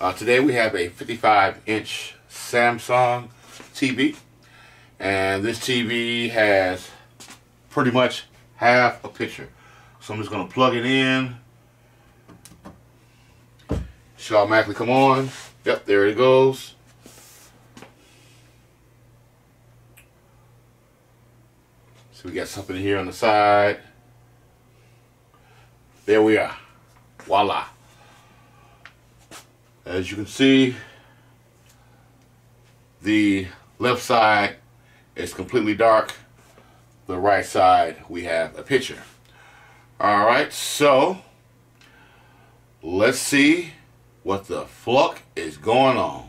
Uh, today we have a 55 inch Samsung TV and this TV has pretty much half a picture. So I'm just going to plug it in. Should automatically come on. Yep, there it goes. So we got something here on the side. There we are. Voila. As you can see, the left side is completely dark. The right side, we have a picture. All right, so let's see what the fluck is going on.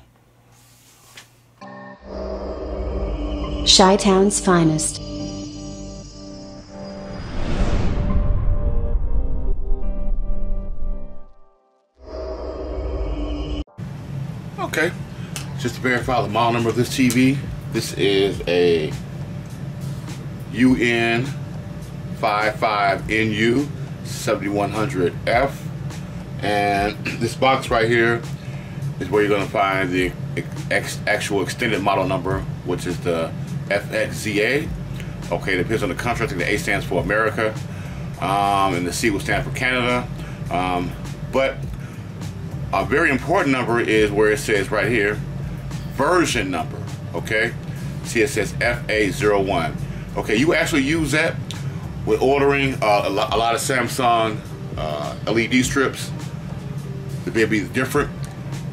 Chi Town's finest. Just to verify the model number of this TV, this is a UN55NU 7100F. And this box right here is where you're going to find the ex actual extended model number, which is the FXZA. Okay, it depends on the think the A stands for America, um, and the C will stand for Canada. Um, but a very important number is where it says right here, version number. Okay, see it says FA01. Okay, you actually use that when ordering uh, a, lot, of Samsung uh, LED strips. The may be different,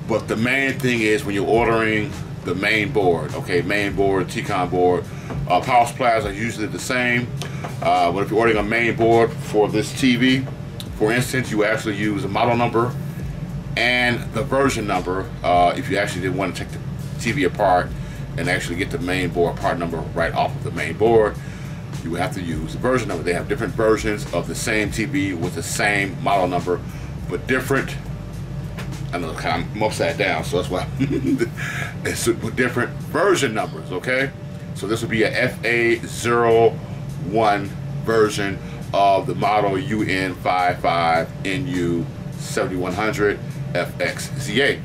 but the main thing is when you're ordering the main board. Okay, main board, T-Con board. Uh, power supplies are usually the same, uh, but if you're ordering a main board for this TV, for instance, you actually use a model number and the version number uh, if you actually did want to take the TV apart and actually get the main board part number right off of the main board you have to use the version number they have different versions of the same TV with the same model number but different I know I'm upside down so that's why it's with different version numbers okay? So this would be a FA01 version of the model UN55NU 7100 FXZA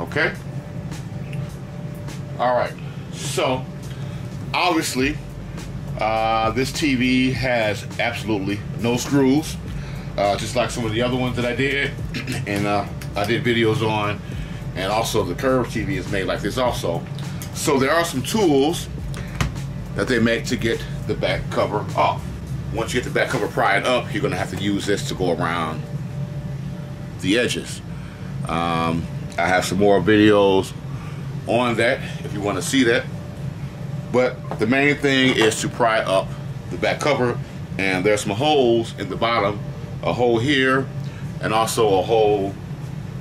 okay all right. So obviously uh, this TV has absolutely no screws uh, just like some of the other ones that I did. And uh, I did videos on and also the curve TV is made like this also. So there are some tools that they make to get the back cover off once you get the back cover pried up you're gonna have to use this to go around the edges. Um, I have some more videos on that if you want to see that. But the main thing is to pry up the back cover and there's some holes in the bottom, a hole here and also a hole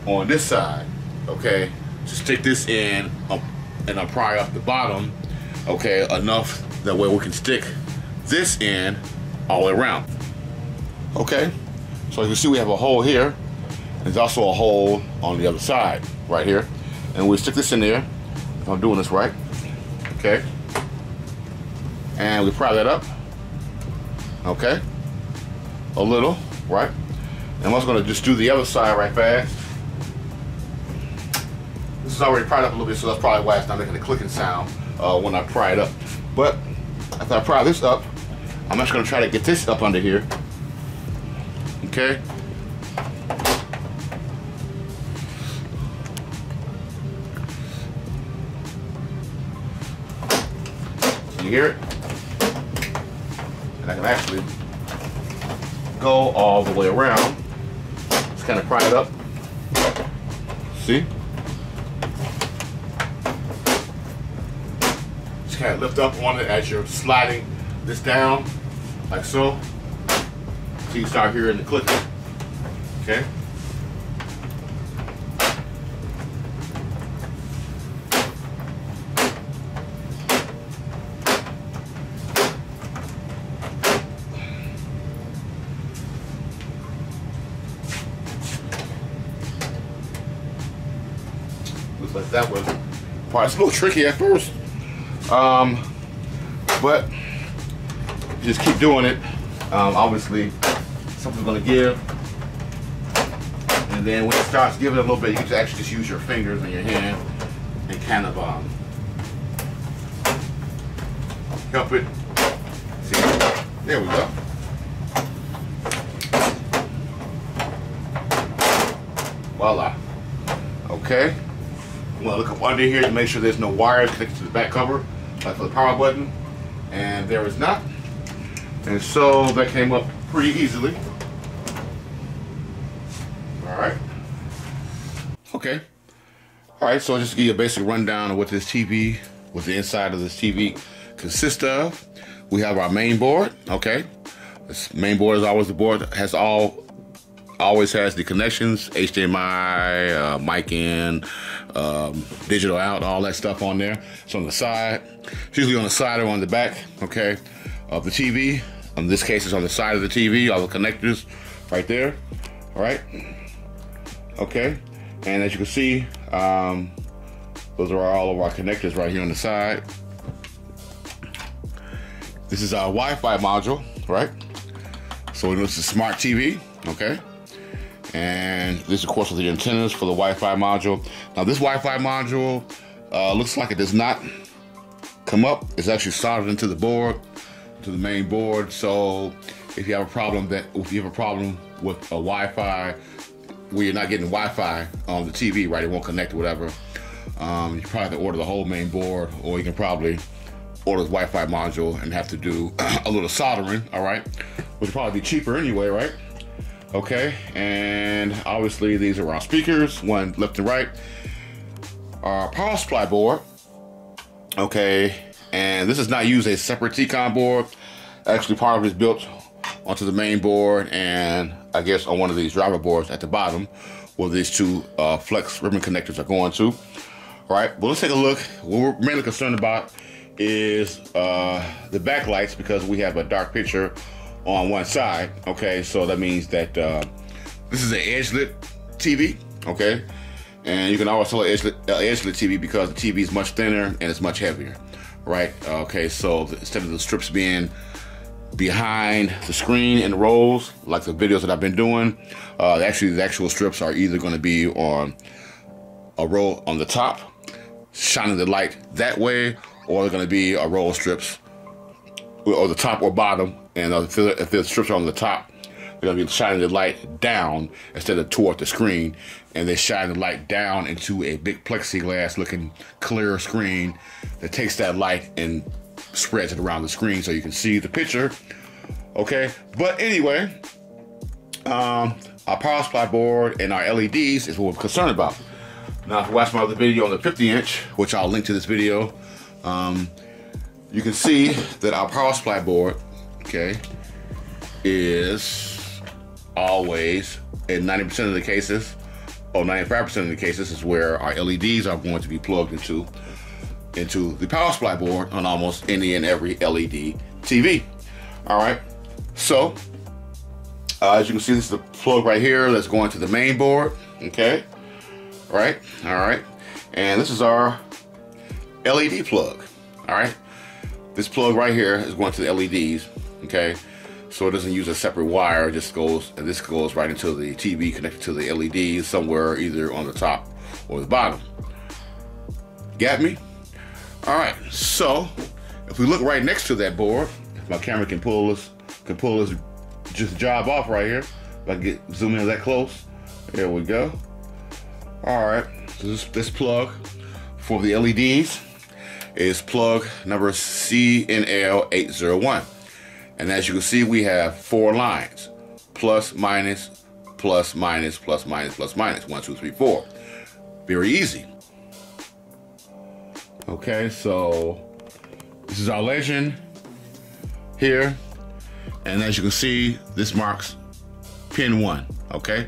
on this side, okay? To stick this in um, and I'll pry up the bottom, okay, enough that way we can stick this in all the way around. Okay, so you can see we have a hole here there's also a hole on the other side, right here. And we stick this in there, if I'm doing this right, okay? And we pry that up, okay? A little, right? And I'm also gonna just do the other side right fast. This is already pried up a little bit, so that's probably why it's not making a clicking sound uh, when I pry it up. But after I pry this up, I'm just gonna try to get this up under here, okay? You hear it? And I can actually go all the way around. Just kind of pry it up. See? Just kind of lift up on it as you're sliding this down, like so. So you start hearing the clicking. Okay? Probably it's a little tricky at first. Um, but just keep doing it. Um, obviously, something's gonna give. And then when it starts giving a little bit, you can actually just use your fingers and your hand and kind of um, help it. See, there we go. Voila. Okay. I'm gonna look up under here to make sure there's no wires connected to the back cover, like for the power button. And there is not. And so that came up pretty easily. All right. Okay. All right, so I'll just give you a basic rundown of what this TV, what the inside of this TV consists of. We have our main board, okay? This main board is always the board that has all, always has the connections, HDMI, uh, mic in, um, digital out, all that stuff on there. It's on the side. It's usually on the side or on the back, okay, of the TV. In this case, it's on the side of the TV, all the connectors right there, all right? Okay, and as you can see, um, those are all of our connectors right here on the side. This is our Wi-Fi module, right? So this is smart TV, okay? And this, of course, is the antennas for the Wi-Fi module. Now, this Wi-Fi module uh, looks like it does not come up. It's actually soldered into the board, to the main board. So if you have a problem that, if you have a problem with a Wi-Fi where you're not getting Wi-Fi on the TV, right? It won't connect or whatever. Um, you probably have to order the whole main board, or you can probably order the Wi-Fi module and have to do a little soldering, all right? Which would probably be cheaper anyway, right? Okay, and obviously these are our speakers, one left and right. Our power supply board, okay, and this is not used a separate TCON board. Actually, part of it is built onto the main board and I guess on one of these driver boards at the bottom where these two uh, flex ribbon connectors are going to. All right, well, let's take a look. What we're mainly concerned about is uh, the backlights because we have a dark picture on one side. Okay, so that means that uh, this is an edge lit TV. Okay, and you can always tell an edge lit, uh, TV because the TV is much thinner and it's much heavier. Right? Okay, so instead of the strips being behind the screen in rows, like the videos that I've been doing. Uh, actually, the actual strips are either going to be on a row on the top, shining the light that way, or they're going to be a of strips, or the top or bottom. And if the, if the strips are on the top, they're to be shining the light down instead of toward the screen. And they shine the light down into a big plexiglass looking clear screen that takes that light and spreads it around the screen so you can see the picture. Okay, but anyway, um, our power supply board and our LEDs is what we're concerned about. Now, if you watch my other video on the 50 inch, which I'll link to this video, um, you can see that our power supply board, okay, is always in 90% of the cases, or 95% of the cases, is where our LEDs are going to be plugged into into the power supply board on almost any and every LED TV. All right, so uh, as you can see, this is the plug right here that's going to the main board. Okay, all right, all right, and this is our LED plug. All right, this plug right here is going to the LEDs. Okay, so it doesn't use a separate wire. It just goes, and this goes right into the TV connected to the LEDs somewhere either on the top or the bottom. Got me? All right, so if we look right next to that board, if my camera can pull this, can pull this just job off right here. If I get zoom in that close, there we go. All right, so this, this plug for the LEDs is plug number CNL801. And as you can see, we have four lines, plus, minus, plus, minus, plus, minus, plus, minus, one, two, three, four. Very easy. Okay, so this is our legend here. And as you can see, this marks pin one, okay?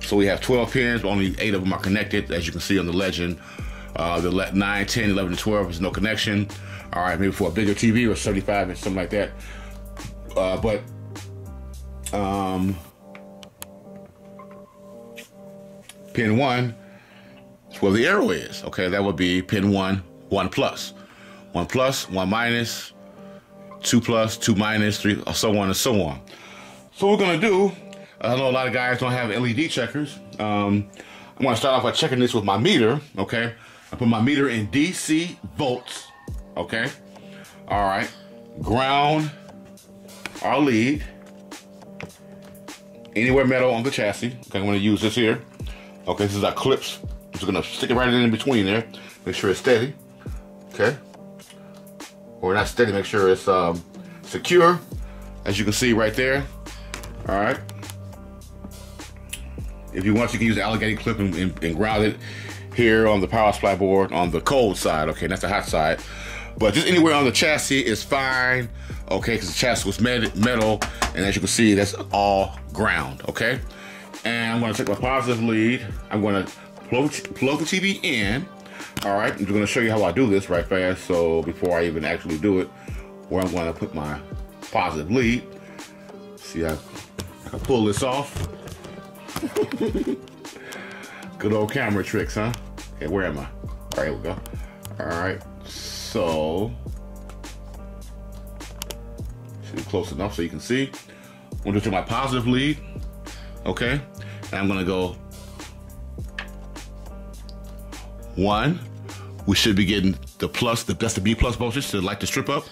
So we have 12 pins, but only eight of them are connected. As you can see on the legend, uh, the 9, 10, 11, and 12 is no connection. All right, maybe for a bigger TV or 75 and something like that. Uh, but um, pin one is where the arrow is. Okay, that would be pin one, one plus, one plus, one minus, two plus, two minus, three, so on and so on. So we're gonna do, I know a lot of guys don't have LED checkers. Um, I'm gonna start off by checking this with my meter, okay? I put my meter in DC volts, okay? All right, ground our lead, anywhere metal on the chassis. Okay, I'm gonna use this here. Okay, this is our clips. I'm just gonna stick it right in between there. Make sure it's steady, okay? Or not steady, make sure it's um, secure. As you can see right there, all right? If you want, you can use the alligator clip and, and, and ground it here on the power supply board on the cold side. Okay, that's the hot side. But just anywhere on the chassis is fine. Okay, because the chassis was metal, and as you can see, that's all ground. Okay, and I'm to take my positive lead. I'm to plug, plug the TV in. All right, I'm just to show you how I do this right fast. So before I even actually do it, where I'm to put my positive lead. See, I, I can pull this off. Good old camera tricks, huh? Okay, where am I? All right, here we go. All right, so close enough so you can see. I'm gonna do my positive lead, okay? And I'm gonna go one. We should be getting the plus, the that's the B plus voltage to light the strip up.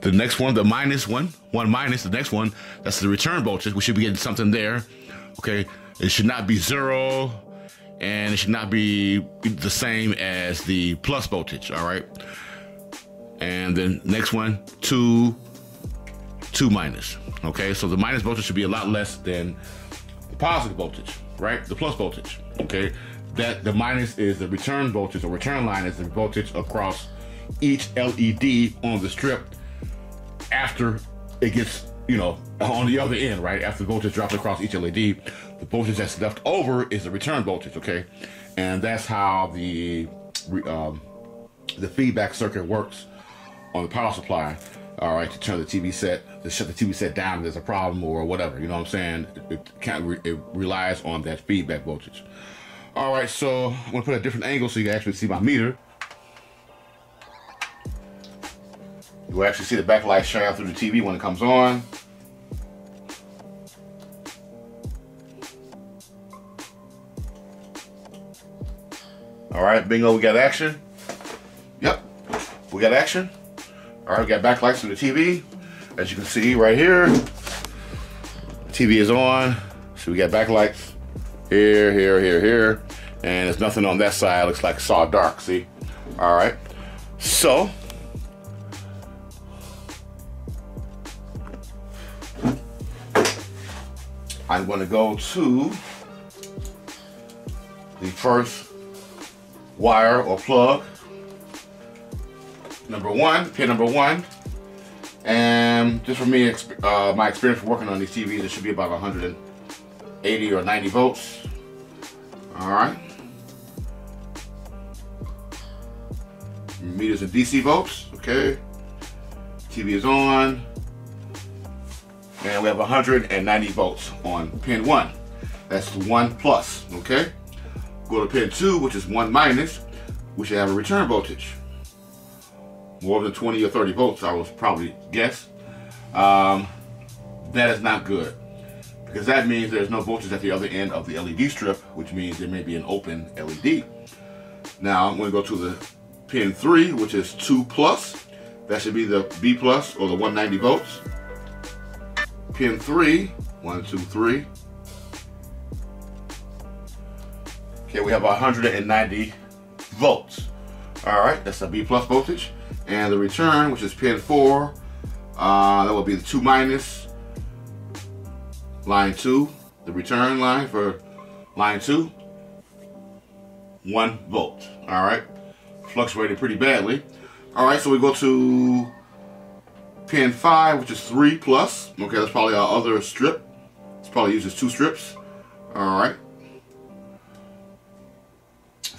The next one, the minus one, one minus, the next one, that's the return voltage. We should be getting something there. Okay, it should not be zero, and it should not be the same as the plus voltage, all right? And then next one, two, two minus, okay? So the minus voltage should be a lot less than the positive voltage, right? The plus voltage, okay? That the minus is the return voltage, or return line is the voltage across each LED on the strip after it gets you know, on the other end, right? After the voltage drops across each LED, the voltage that's left over is the return voltage, okay? And that's how the um, the feedback circuit works on the power supply. All right, to turn the TV set, to shut the TV set down if there's a problem or whatever. You know what I'm saying? It, can't re it relies on that feedback voltage. All right, so I'm gonna put a different angle so you can actually see my meter. You will actually see the backlight shine through the TV when it comes on. All right, bingo, we got action. Yep, we got action. All right, we got backlights through the TV. As you can see right here, TV is on. So we got backlights here, here, here, here. And there's nothing on that side. It looks like saw dark, see? All right, so I'm going to go to the first wire or plug, number one, pin number one. And just for me, uh, my experience working on these TVs, it should be about 180 or 90 volts. All right. Meters in DC volts, okay. TV is on. And we have 190 volts on pin one. That's one plus, okay? Go to pin two, which is one minus, we should have a return voltage. More than 20 or 30 volts, I was probably guess. Um, that is not good because that means there's no voltage at the other end of the LED strip, which means there may be an open LED. Now I'm going to go to the pin three, which is two plus. That should be the B plus or the 190 volts pin three. One, two, three. Okay, we have 190 volts. All right, that's a B plus voltage. And the return, which is pin four, uh, that will be the two minus, line two, the return line for line two, one volt. All right, fluctuated pretty badly. All right, so we go to pin 5, which is 3 plus. Okay, that's probably our other strip. It's probably uses two strips. Alright.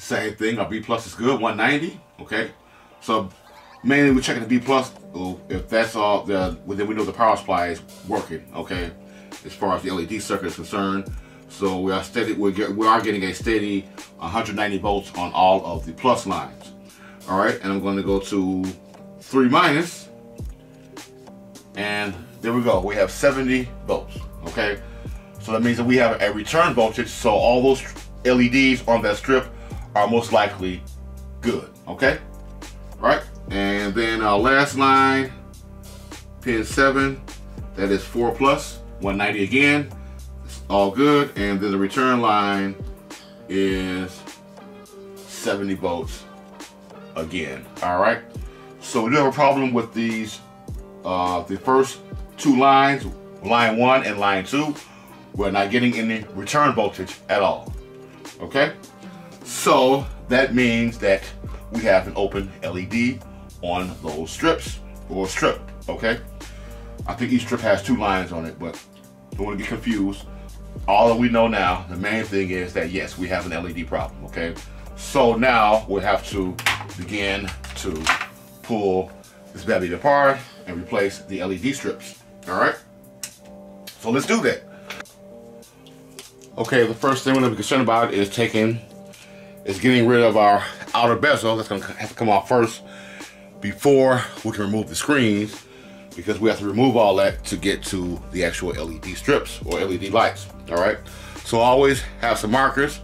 Same thing, our B plus is good, 190. Okay. So mainly we're checking the B plus. If that's all, the, well, then we know the power supply is working. Okay. As far as the LED circuit is concerned. So we are steady. We get, we are getting a steady 190 volts on all of the plus lines. All right, and I'm going to go to three minus. And there we go. We have 70 volts. Okay. So that means that we have a return voltage. So all those LEDs on that strip are most likely good. Okay, right? And then our last line, pin seven, that is four plus, 190 again. It's all good. And then the return line is 70 volts again. All right. So we do have a problem with these, uh, the first two lines, line one and line two. We're not getting any return voltage at all. Okay. So that means that we have an open LED on those strips or strip. Okay. I think each strip has two lines on it, but don't want to get confused. All that we know now, the main thing is that yes, we have an LED problem. Okay. So now we have to begin to pull this baby apart and replace the LED strips. All right. So let's do that. Okay, the first thing we're gonna be concerned about is taking, is getting rid of our outer bezel. That's gonna have to come off first before we can remove the screens because we have to remove all that to get to the actual LED strips or LED lights, all right? So always have some markers.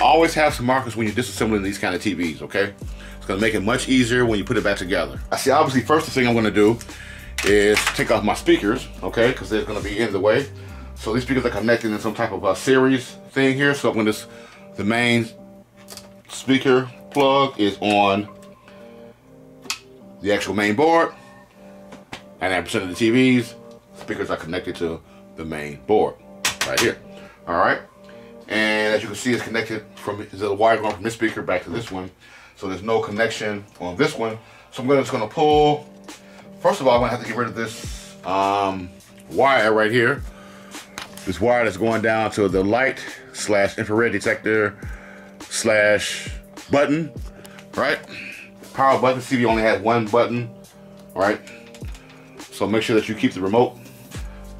Always have some markers when you're disassembling these kind of TVs, okay? It's gonna make it much easier when you put it back together. I see, obviously, first thing I'm gonna do is take off my speakers, okay? Because they're gonna be in the way. So these speakers are connected in some type of a series thing here. So when this, the main speaker plug is on the actual main board, 99% of the TVs, speakers are connected to the main board right here. All right. And as you can see, it's connected from the wire going from this speaker back to this one. So there's no connection on this one. So I'm gonna, just gonna pull, first of all, I'm gonna have to get rid of this um, wire right here. This wire that's going down to the light slash infrared detector slash button, right? Power button, TV only has one button, right? So make sure that you keep the remote,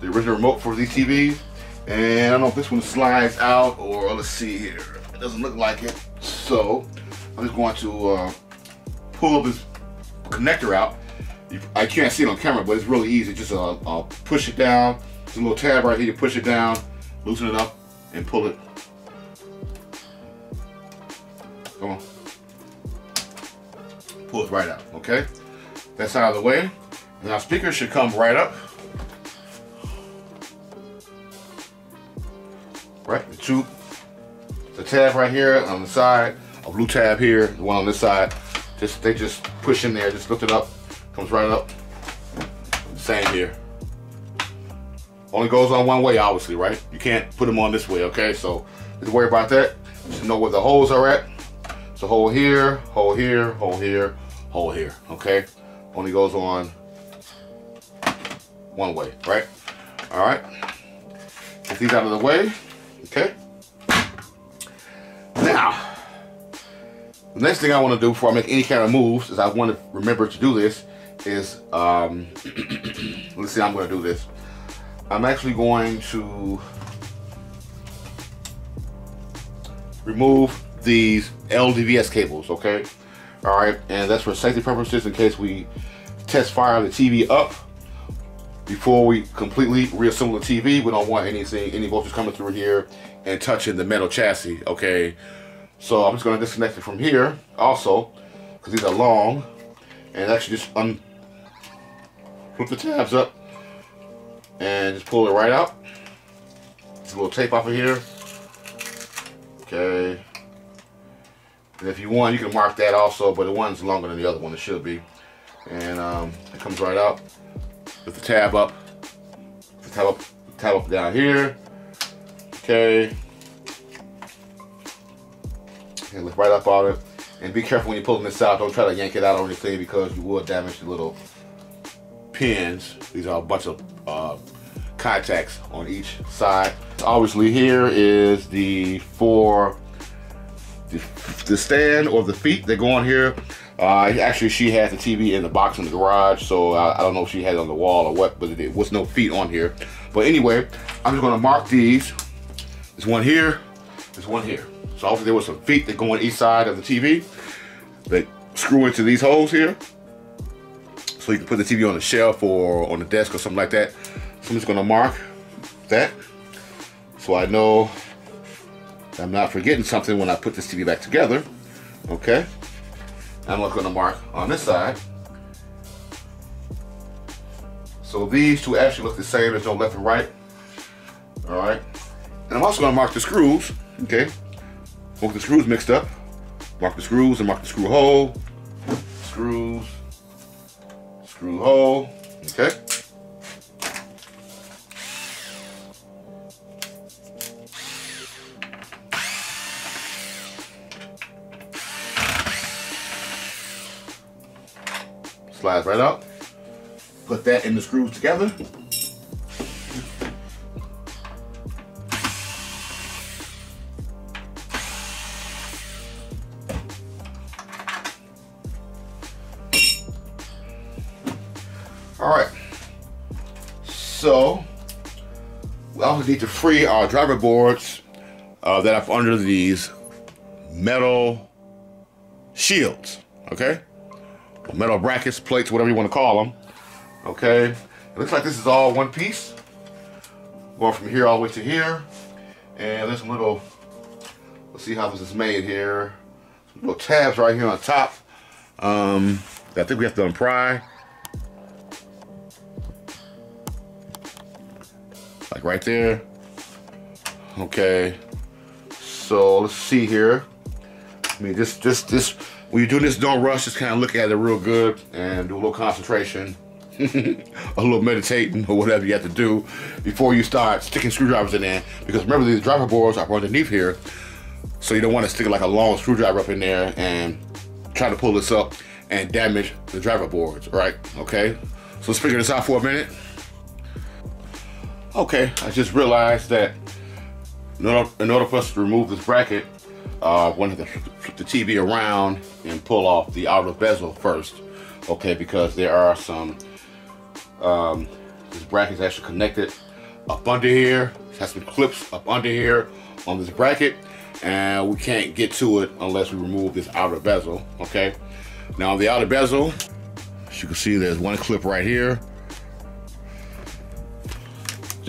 the original remote for these TVs. And I don't know if this one slides out or let's see here. It doesn't look like it. So I'm just going to uh, pull this connector out. I can't see it on camera, but it's really easy. Just uh, uh, push it down. There's a little tab right here. You push it down, loosen it up, and pull it. Pull it right out, okay? That's out of the way. Now speakers should come right up. Right, the two, the tab right here on the side, a blue tab here, the one on this side. Just they just push in there, just lift it up, comes right up. Same here. Only goes on one way, obviously, right? You can't put them on this way, okay? So just worry about that. Just know where the holes are at. So hole here, hole here, hole here, hole here, okay? Only goes on one way, right? All right. Get these out of the way, okay? Now, the next thing I want to do before I make any kind of moves is I want to remember to do this is, um, let's see, I'm going to do this. I'm actually going to remove these LDVS cables, okay? All right, and that's for safety purposes in case we test fire the TV up before we completely reassemble the TV. We don't want anything, any voltage coming through here and touching the metal chassis, okay? So I'm just gonna disconnect it from here also, because these are long, and actually just un flip the tabs up and just pull it right out. A little tape off of here. Okay. And if you want, you can mark that also, but the one's longer than the other one, it should be. And um, it comes right out. With the tab up. The tab up, tab up down here. Okay. And lift right up on it. And be careful when you're pulling this out. Don't try to yank it out or anything because you will damage the little pins. These are a bunch of uh, contacts on each side. Obviously here is the four the, stand or the feet that go on here. Uh, actually, she had the TV in the box in the garage, so I, I, don't know if she had it on the wall or what, but there was no feet on here. But anyway, I'm just gonna mark these. There's one here, there's one here. So obviously there was some feet that go on each side of the TV that screw into these holes here. So you can put the TV on the shelf or on the desk or something like that. So I'm just gonna mark that so I know I'm not forgetting something when I put this TV back together. Okay. I'm going to mark on this side. So these two actually look the same. There's no left and right. All right. And I'm also going to mark the screws. Okay. Both the screws mixed up. Mark the screws and mark the screw hole. Screws. Screw hole. Okay. Slides right up. Put that in the screws together. All right. So we also need to free our driver boards uh, that are under these metal shields. Okay, metal brackets, plates, whatever you want to call them. Okay, it looks like this is all one piece. Going from here all the way to here, and there's some little. Let's see how this is made here. Some little tabs right here on top. Um, I think we have to unpry. like right there. Okay, so let's see here. I mean, just, just, this, when you do this, don't rush. Just kind of look at it real good and do a little concentration, a little meditating or whatever you have to do before you start sticking screwdrivers in there. Because remember, these driver boards are underneath here, so you don't want to stick like a long screwdriver up in there and try to pull this up and damage the driver boards, right? Okay, so let's figure this out for a minute. Okay, I just realized that in order, in order for us to remove this bracket, uh, we have to flip the TV around and pull off the outer bezel first. Okay, because there are some, um, this bracket is actually connected up under here. It has some clips up under here on this bracket, and we can't get to it unless we remove this outer bezel, okay? Now the outer bezel, as you can see, there's one clip right here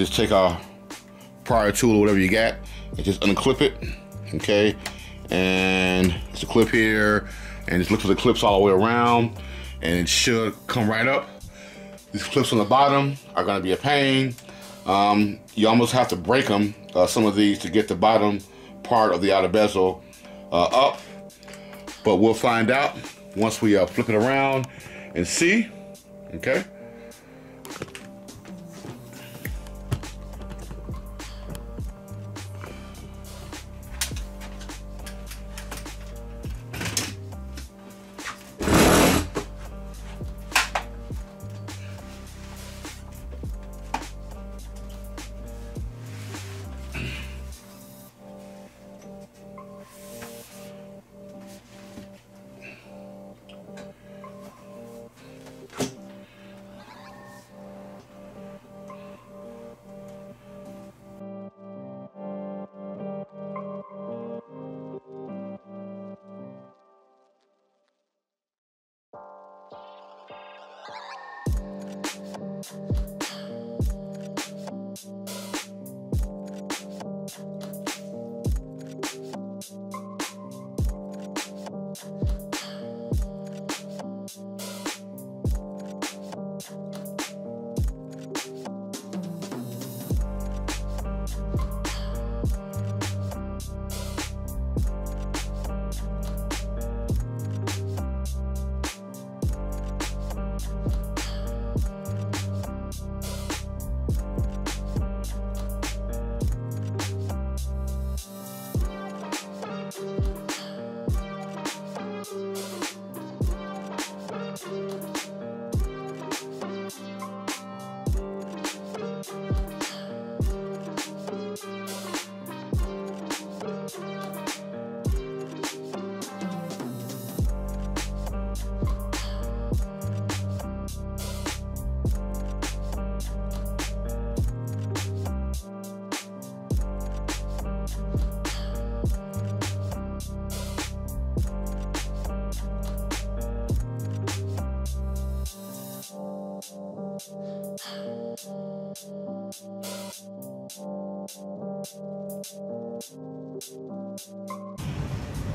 just take our prior tool or whatever you got and just unclip it okay and it's a clip here and just look for the clips all the way around and it should come right up. These clips on the bottom are going to be a pain. Um, you almost have to break them uh, some of these to get the bottom part of the outer bezel uh, up. But we'll find out once we uh, flip it around and see okay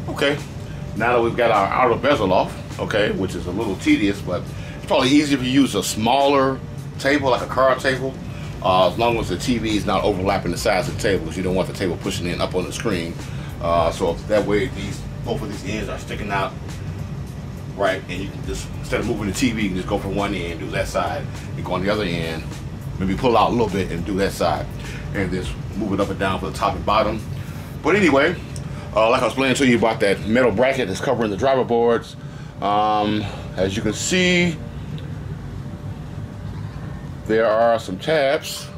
Okay, now that we've got our outer bezel off, okay, which is a little tedious, but it's probably easier if you use a smaller table, like a card table, uh, as long as the TV is not overlapping the size of the table, because you don't want the table pushing in up on the screen. Uh, so that way, these both of these ends are sticking out, right? And you can just instead of moving the TV, you can just go from one end, do that side, and go on the other end, maybe pull out a little bit and do that side, and just move it up and down for the top and bottom. But anyway, uh, like I was explaining to you about that metal bracket that's covering the driver boards. Um, as you can see, there are some tabs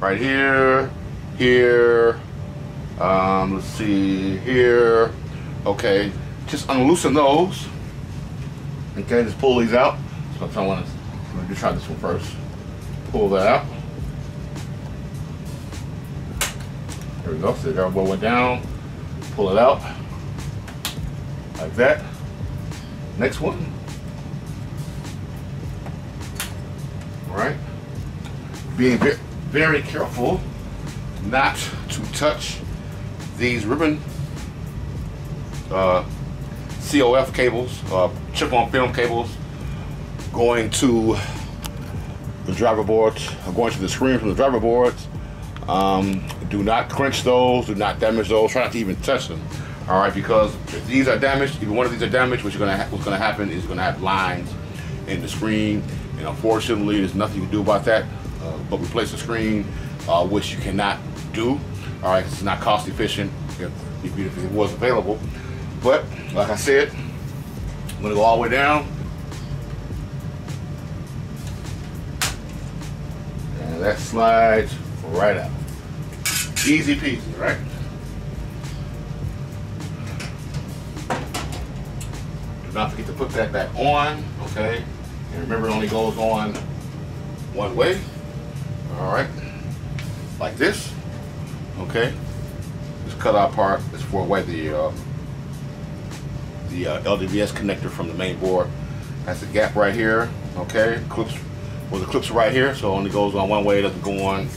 right here, here, um, let's see, here. Okay, just unloosen those. Okay, just pull these out. So I want to, try this one first. Pull that out. There we go. So the elbow went down. Pull it out. Like that. Next one. All right. Being very careful not to touch these ribbon uh, COF cables, uh, chip on film cables, going to the driver boards, going to the screen from the driver boards. Um, do not crunch those, do not damage those, try not to even touch them. All right, because if these are damaged, if one of these are damaged, what's gonna what's gonna happen is gonna have lines in the screen, and unfortunately, there's nothing you can do about that. Uh, but replace the screen, uh, which you cannot do. All right, it's not cost efficient if, if it was available. But like I said, I'm gonna go all the way down. And that slides right out. Easy peasy, right? Do not forget to put that back on, okay? And remember it only goes on one way. All right, like this, okay? This cutout part is for where the uh, the uh, LDVS connector from the main board. That's the gap right here, okay? Clips, well the clips right here, so it only goes on one way, it doesn't go on.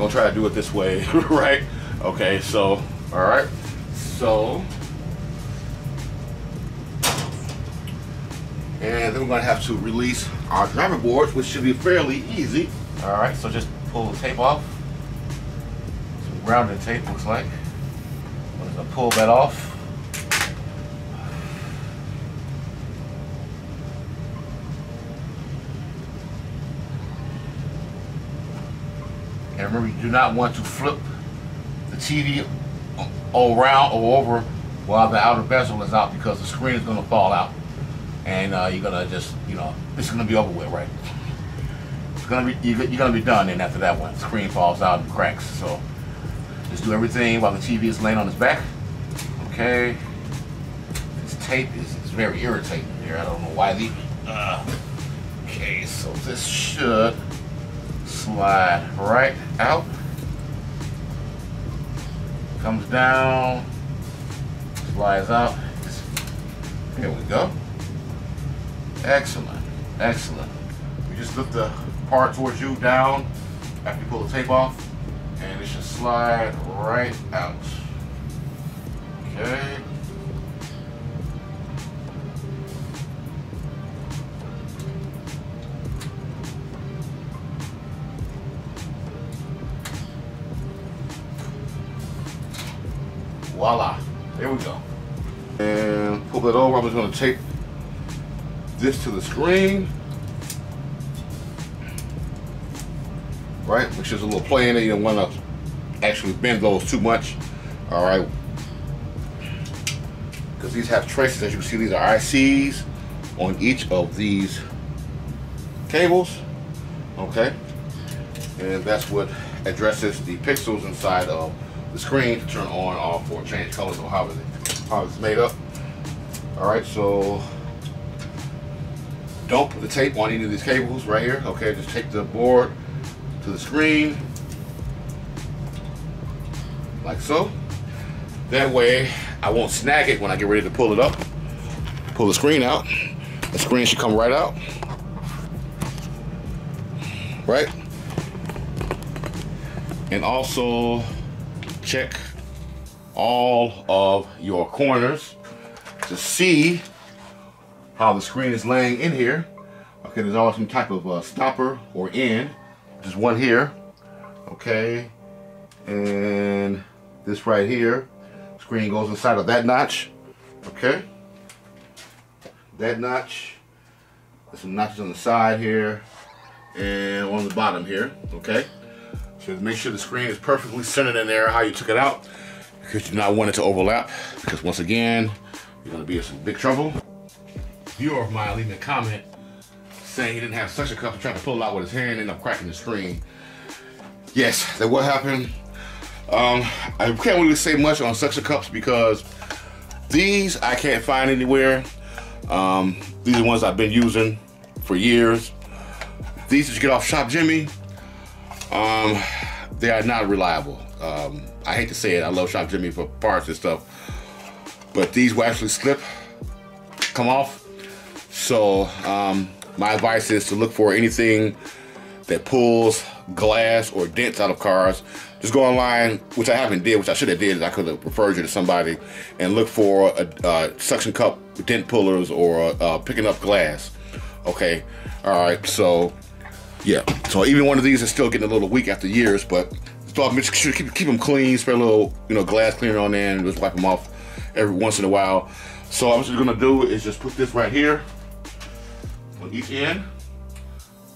Don't try to do it this way, right? Okay, so, all right. So, and then we're gonna have to release our driver boards, which should be fairly easy. All right, so just pull the tape off. Some grounded tape looks like. I'm gonna pull that off. And remember, you do not want to flip the TV around or over while the outer bezel is out because the screen is going to fall out. And uh, you're going to just, you know, it's going to be over with, right? It's going to be, you're going to be done then after that one. The screen falls out and cracks. So just do everything while the TV is laying on its back. Okay. This tape is, is very irritating here. I don't know why the, uh, okay, so this should slide right out. Comes down, slides out. Here we go. Excellent, excellent. We just lift the part towards you down after you pull the tape off, and it should slide right out. Okay. Going to tape this to the screen. Right? Which is a little play in it. You don't want to actually bend those too much. All right. Because these have traces. As you can see, these are ICs on each of these cables. Okay. And that's what addresses the pixels inside of the screen to turn on, off, or change colors or how, how it's made up. All right, so don't put the tape on any of these cables right here. Okay, just take the board to the screen, like so. That way, I won't snag it when I get ready to pull it up. Pull the screen out. The screen should come right out. Right? And also check all of your corners to see how the screen is laying in here. Okay, there's always some type of uh, stopper or end. There's one here. Okay, and this right here. Screen goes inside of that notch. Okay, that notch. There's some notches on the side here and on the bottom here. Okay, so make sure the screen is perfectly centered in there how you took it out because you do not want it to overlap because once again, you're gonna be in some big trouble. Viewer of mine leave me a comment saying he didn't have suction cup trying to pull out with his hand and ended up cracking the screen. Yes, that what happened. Um, I can't really say much on suction cups because these I can't find anywhere. Um, these are ones I've been using for years. These that you get off Shop Jimmy, um, they are not reliable. Um, I hate to say it, I love Shop Jimmy for parts and stuff, but these will actually slip, come off. So um, my advice is to look for anything that pulls glass or dents out of cars. Just go online, which I haven't did, which I should have did. I could have referred you to somebody and look for a, a suction cup dent pullers or picking up glass. Okay, all right. So yeah, so even one of these is still getting a little weak after years, but so make sure keep, keep them clean. Spray a little you know glass cleaner on there and just wipe them off every once in a while. So I'm just gonna do is just put this right here on each end.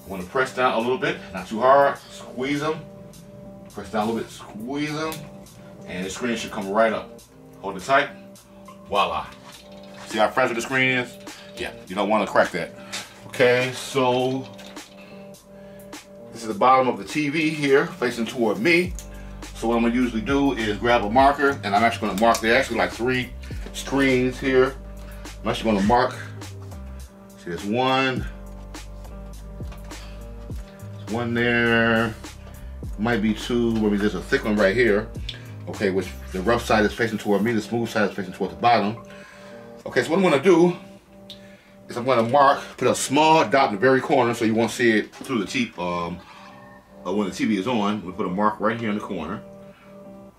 I want to press down a little bit, not too hard. Squeeze them. Press down a little bit, squeeze them, and the screen should come right up. Hold it tight. Voila. See how fragile the screen is? Yeah, you don't want to crack that. Okay, so this is the bottom of the TV here, facing toward me. So what I'm gonna usually do is grab a marker, and I'm actually gonna mark, there actually like three screens here. I'm actually gonna mark, see there's one, there's one there, might be two, maybe there's a thick one right here. Okay, which the rough side is facing toward me, the smooth side is facing toward the bottom. Okay, so what I'm gonna do is I'm gonna mark, put a small dot in the very corner so you won't see it through the TV, um, uh, when the TV is on. We put a mark right here in the corner,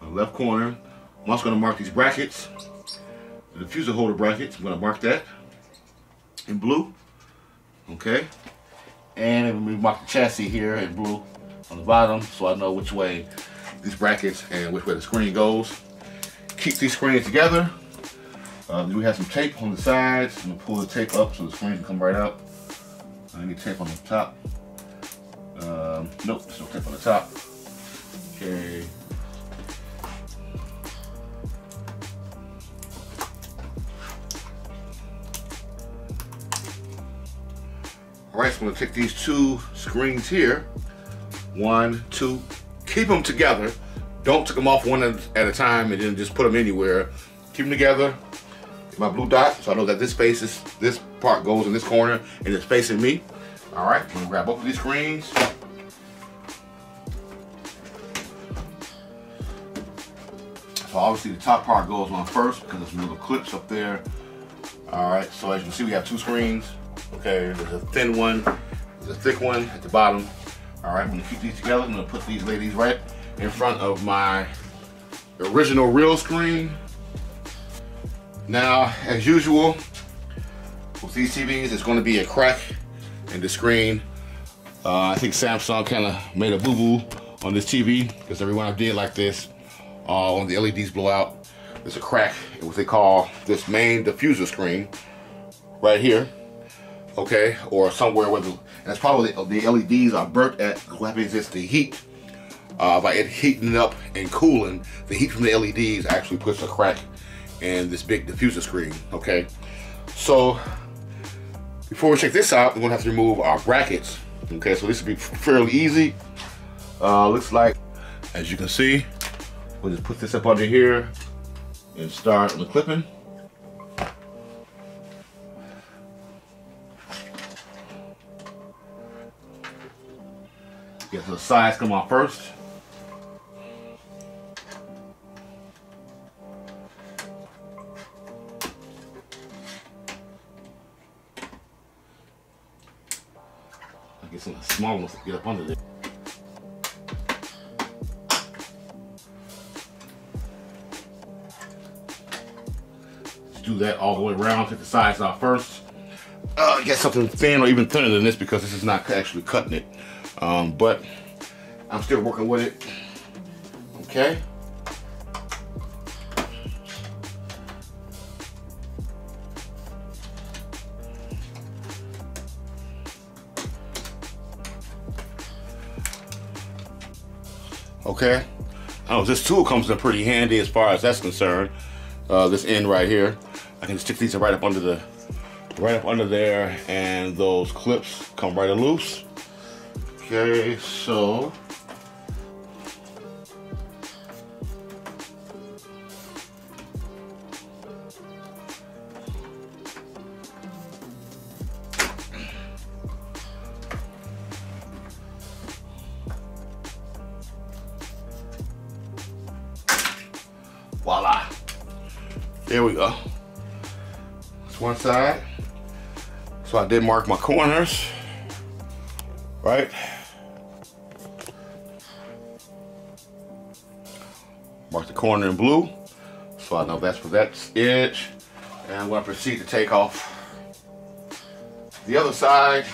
left corner. I'm also gonna mark these brackets, the diffuser holder brackets. I'm gonna mark that in blue, okay? And we mark the chassis here in blue on the bottom so I know which way these brackets and which way the screen goes. Keep these screens together. Uh, we have some tape on the sides. I'm gonna pull the tape up so the screen can come right out. I need tape on the top. Um, nope, there's no tape on the top. Okay. All right, so I'm gonna take these two screens here. One, two, keep them together. Don't take them off one at a time and then just put them anywhere. Keep them together. My blue dot, so I know that this space is, this part goes in this corner and it's facing me. All right, I'm gonna grab both of these screens. So obviously the top part goes on first because there's little clips up there. All right, so as you can see, we have two screens. Okay, there's a thin one, there's a thick one at the bottom. All right, I'm gonna keep these together. I'm gonna put these ladies right in front of my original real screen. Now, as usual, with these TVs, it's gonna be a crack in the screen. Uh, I think Samsung kind of made a boo-boo on this TV because every one I did like this, uh, when the LEDs blow out, there's a crack in what they call this main diffuser screen right here okay, or somewhere where the, that's probably the, the LEDs are burnt at, what happens is the heat, uh, by it heating up and cooling, the heat from the LEDs actually puts a crack in this big diffuser screen, okay? So, before we check this out, we're gonna have to remove our brackets, okay? So this will be fairly easy. Uh, looks like, as you can see, we'll just put this up under here and start the clipping. Get the sides come off first. I get some small ones to get up under there. do that all the way around. Take the sides out first. Uh, get something thin or even thinner than this because this is not actually cutting it. Um, but I'm still working with it. Okay. Okay. Oh, this tool comes in pretty handy as far as that's concerned. Uh, this end right here. I can stick these right up under the, right up under there, and those clips come right loose. Okay, so Voila. There we go. That's one side. So I did mark my corners, right? Corner in blue. So I know that's for that edge. And I'm gonna proceed to take off the other side.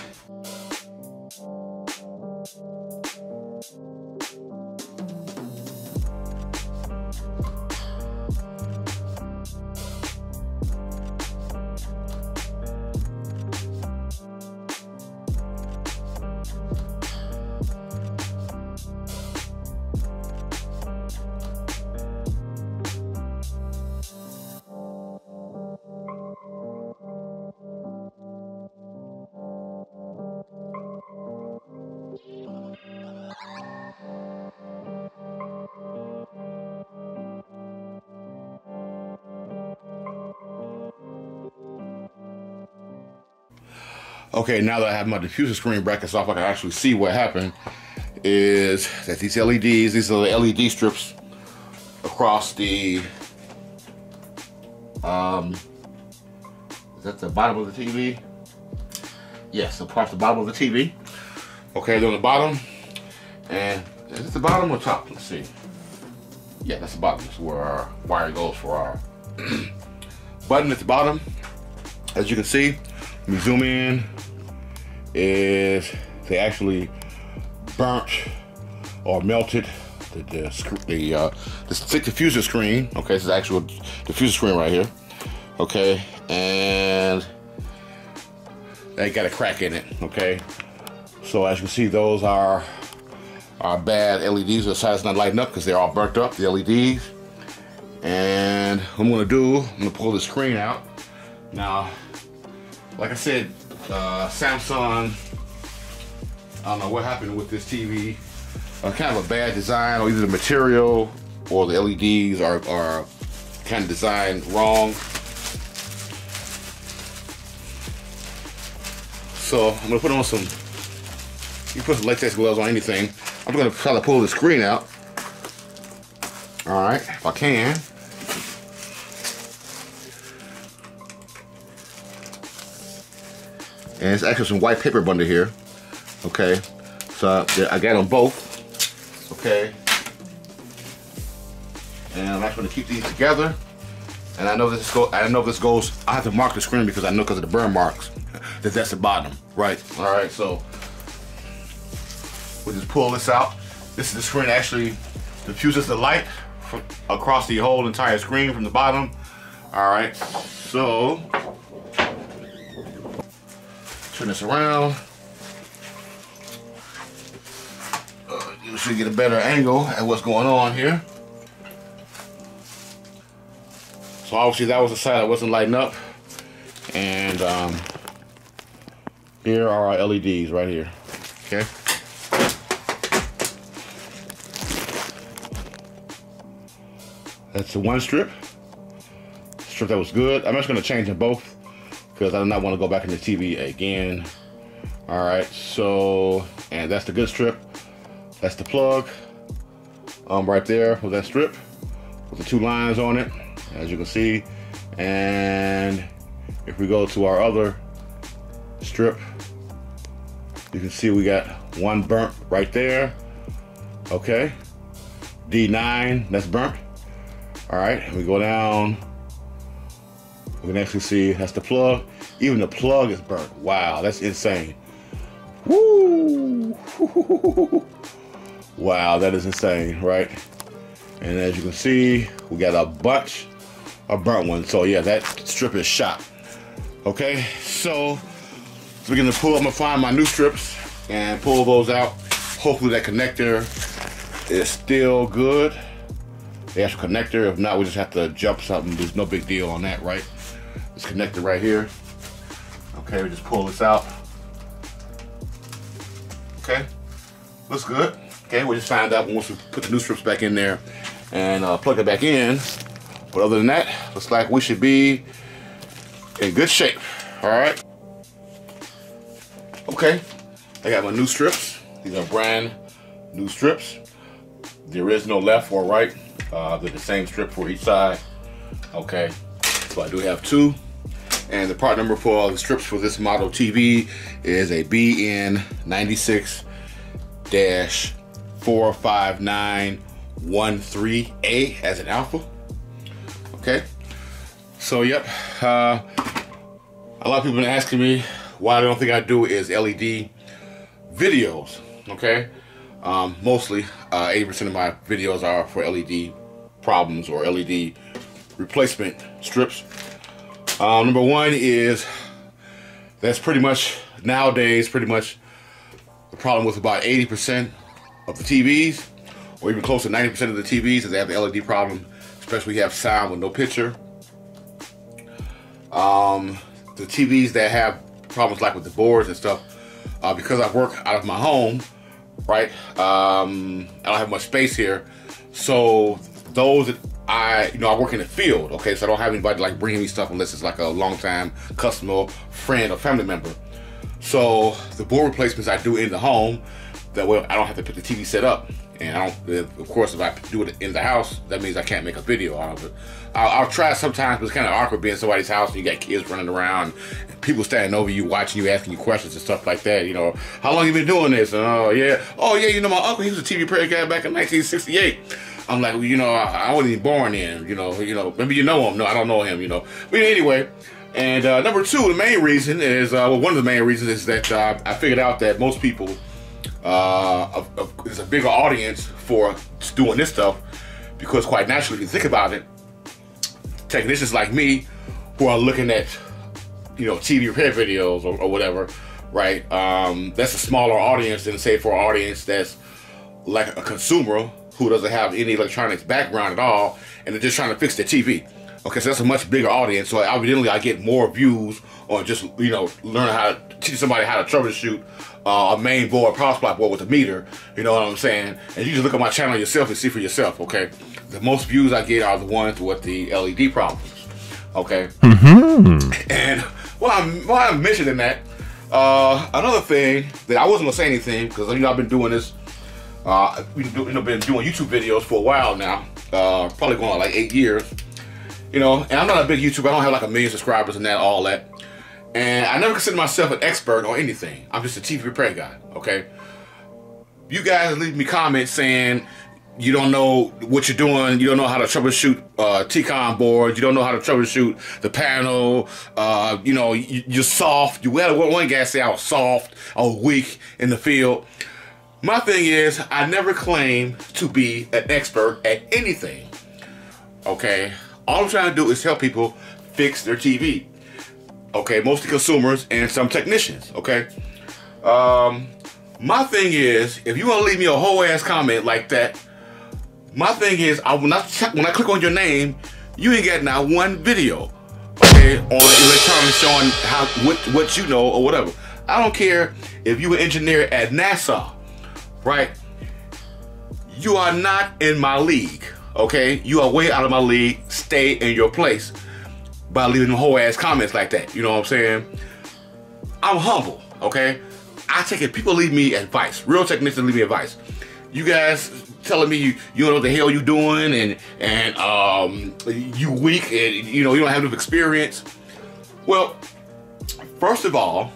Okay, now that I have my diffuser screen brackets off, I can actually see what happened. Is that these LEDs, these are the LED strips across the, um, is that the bottom of the TV? Yes, across the bottom of the TV. Okay, they're on the bottom. And is it the bottom or top? Let's see. Yeah, that's the bottom. That's where our wire goes for our button at the bottom. As you can see, let me zoom in, is they actually burnt or melted the the, the, uh, the thick diffuser screen. Okay, this is actual diffuser screen right here. Okay, and they got a crack in it. Okay, so as you can see, those are are bad LEDs. The side's not lighting up because they're all burnt up. The LEDs. And what I'm gonna do, I'm gonna pull the screen out. Now, like I said, uh, Samsung, I don't know what happened with this TV. Uh, kind of a bad design, or either the material or the LEDs are, are kind of designed wrong. So I'm gonna put on some, you put some latex gloves on anything. I'm gonna try to pull the screen out. All right, if I can. And it's actually some white paper under here. Okay, so I got them both. Okay, and I'm actually gonna keep these together. And I know this go. I know this goes. I have to mark the screen because I know because of the burn marks that that's the bottom. Right. All right. So we just pull this out. This is the screen actually diffuses the light across the whole entire screen from the bottom. All right. So turn this around. Uh, you should get a better angle at what's going on here. So obviously that was the side that wasn't lighting up. And um, here are our LEDs right here, okay? That's the one strip. Strip that was good. I'm just gonna change them both because I do not want to go back in the TV again. All right, so, and that's the good strip. That's the plug um, right there with that strip with the two lines on it, as you can see. And if we go to our other strip, you can see we got one burnt right there. Okay, D9, that's burnt. All right, we go down We can actually see that's the plug. Even the plug is burnt. Wow, that's insane. Woo! wow, that is insane, right? And as you can see, we got a bunch of burnt ones. So yeah, that strip is shot. Okay, so, so we're gonna pull, I'm gonna find my new strips and pull those out. Hopefully that connector is still good. The actual connector, if not, we just have to jump something. There's no big deal on that, right? It's connected right here. Okay, we just pull this out. Okay, looks good. Okay, we just find out once we put the new strips back in there and uh, plug it back in. But other than that, looks like we should be in good shape. All right. Okay, I got my new strips. These are brand new strips. There is no left or right. Uh, they're the same strip for each side. Okay, so I do have two. And the part number for the strips for this model TV is a BN96-45913A as an alpha. Okay, so yep. Uh, a lot of people been asking me why I don't think I do is LED videos. Okay, um, mostly 80% uh, of my videos are for LED problems or LED replacement strips. Um, number one is that's pretty much nowadays pretty much the problem with about 80% of the TVs or even close to 90% of the TVs is they have the LED problem, especially have sound with no picture. Um, the TVs that have problems like with the boards and stuff, uh, because I work out of my home, right? Um, I don't have much space here. So those I, you know, I work in the field, okay? So I don't have anybody like bringing me stuff unless it's like a long time customer, friend, or family member. So the board replacements I do in the home, that way I don't have to put the TV set up. And I don't, uh, of course, if I do it in the house, that means I can't make a video out of it. I'll, I'll try sometimes, but it's kind of awkward being somebody's house and you got kids running around, people standing over you, watching you, asking you questions and stuff like that. You know, how long you been doing this? And, oh yeah, oh yeah, you know my uncle, he was a TV prayer guy back in 1968. I'm like, well, you know, I, I wasn't even born in. You know, you know, maybe you know him. No, I don't know him. You know, but anyway. And uh, number two, the main reason is, uh, well, one of the main reasons is that uh, I figured out that most people uh, there's a bigger audience for doing this stuff because quite naturally, if you think about it, technicians like me who are looking at, you know, TV repair videos or, or whatever, right? Um, that's a smaller audience than say for an audience that's like a consumer who doesn't have any electronics background at all and they're just trying to fix their TV. Okay, so that's a much bigger audience. So evidently, I get more views on just you know learning how to teach somebody how to troubleshoot uh, a main board, power supply board with a meter. You know what I'm saying? And you just look at my channel yourself and see for yourself. Okay, the most views I get are the ones with the LED problems. Okay, mm-hmm. and while I'm while I'm mentioning that, uh, another thing that I wasn't gonna say anything because you know I've been doing this. Uh, we've you know, been doing YouTube videos for a while now, uh, probably going on like eight years you know, and I'm not a big YouTuber. I don't have like a million subscribers and that, all that. And I never consider myself an expert on anything. I'm just a TV repair guy, okay? You guys leave me comments saying you don't know what you're doing, you don't know how to troubleshoot uh, TCON boards, you don't know how to troubleshoot the panel, uh, you know, you, are soft. You had one guy say I was soft, I was weak in the field. My thing is, I never claim to be an expert at anything, okay? All I'm trying to do is help people fix their TV. Okay, mostly consumers and some technicians. Okay. Um, my thing is, if you want to leave me a whole ass comment like that, my thing is, I when I check, when I click on your name, you ain't got now one video, okay, on electronics showing how what what you know or whatever. I don't care if you an engineer at NASA, right? You are not in my league okay? You are way out of my league. Stay in your place by leaving whole ass comments like that. You know what I'm saying? I'm humble, okay? I take it. People leave me advice. Real technicians leave me advice. You guys telling me you you don't know what the hell you doing and and um you weak and you know you don't have enough experience. Well, first of all,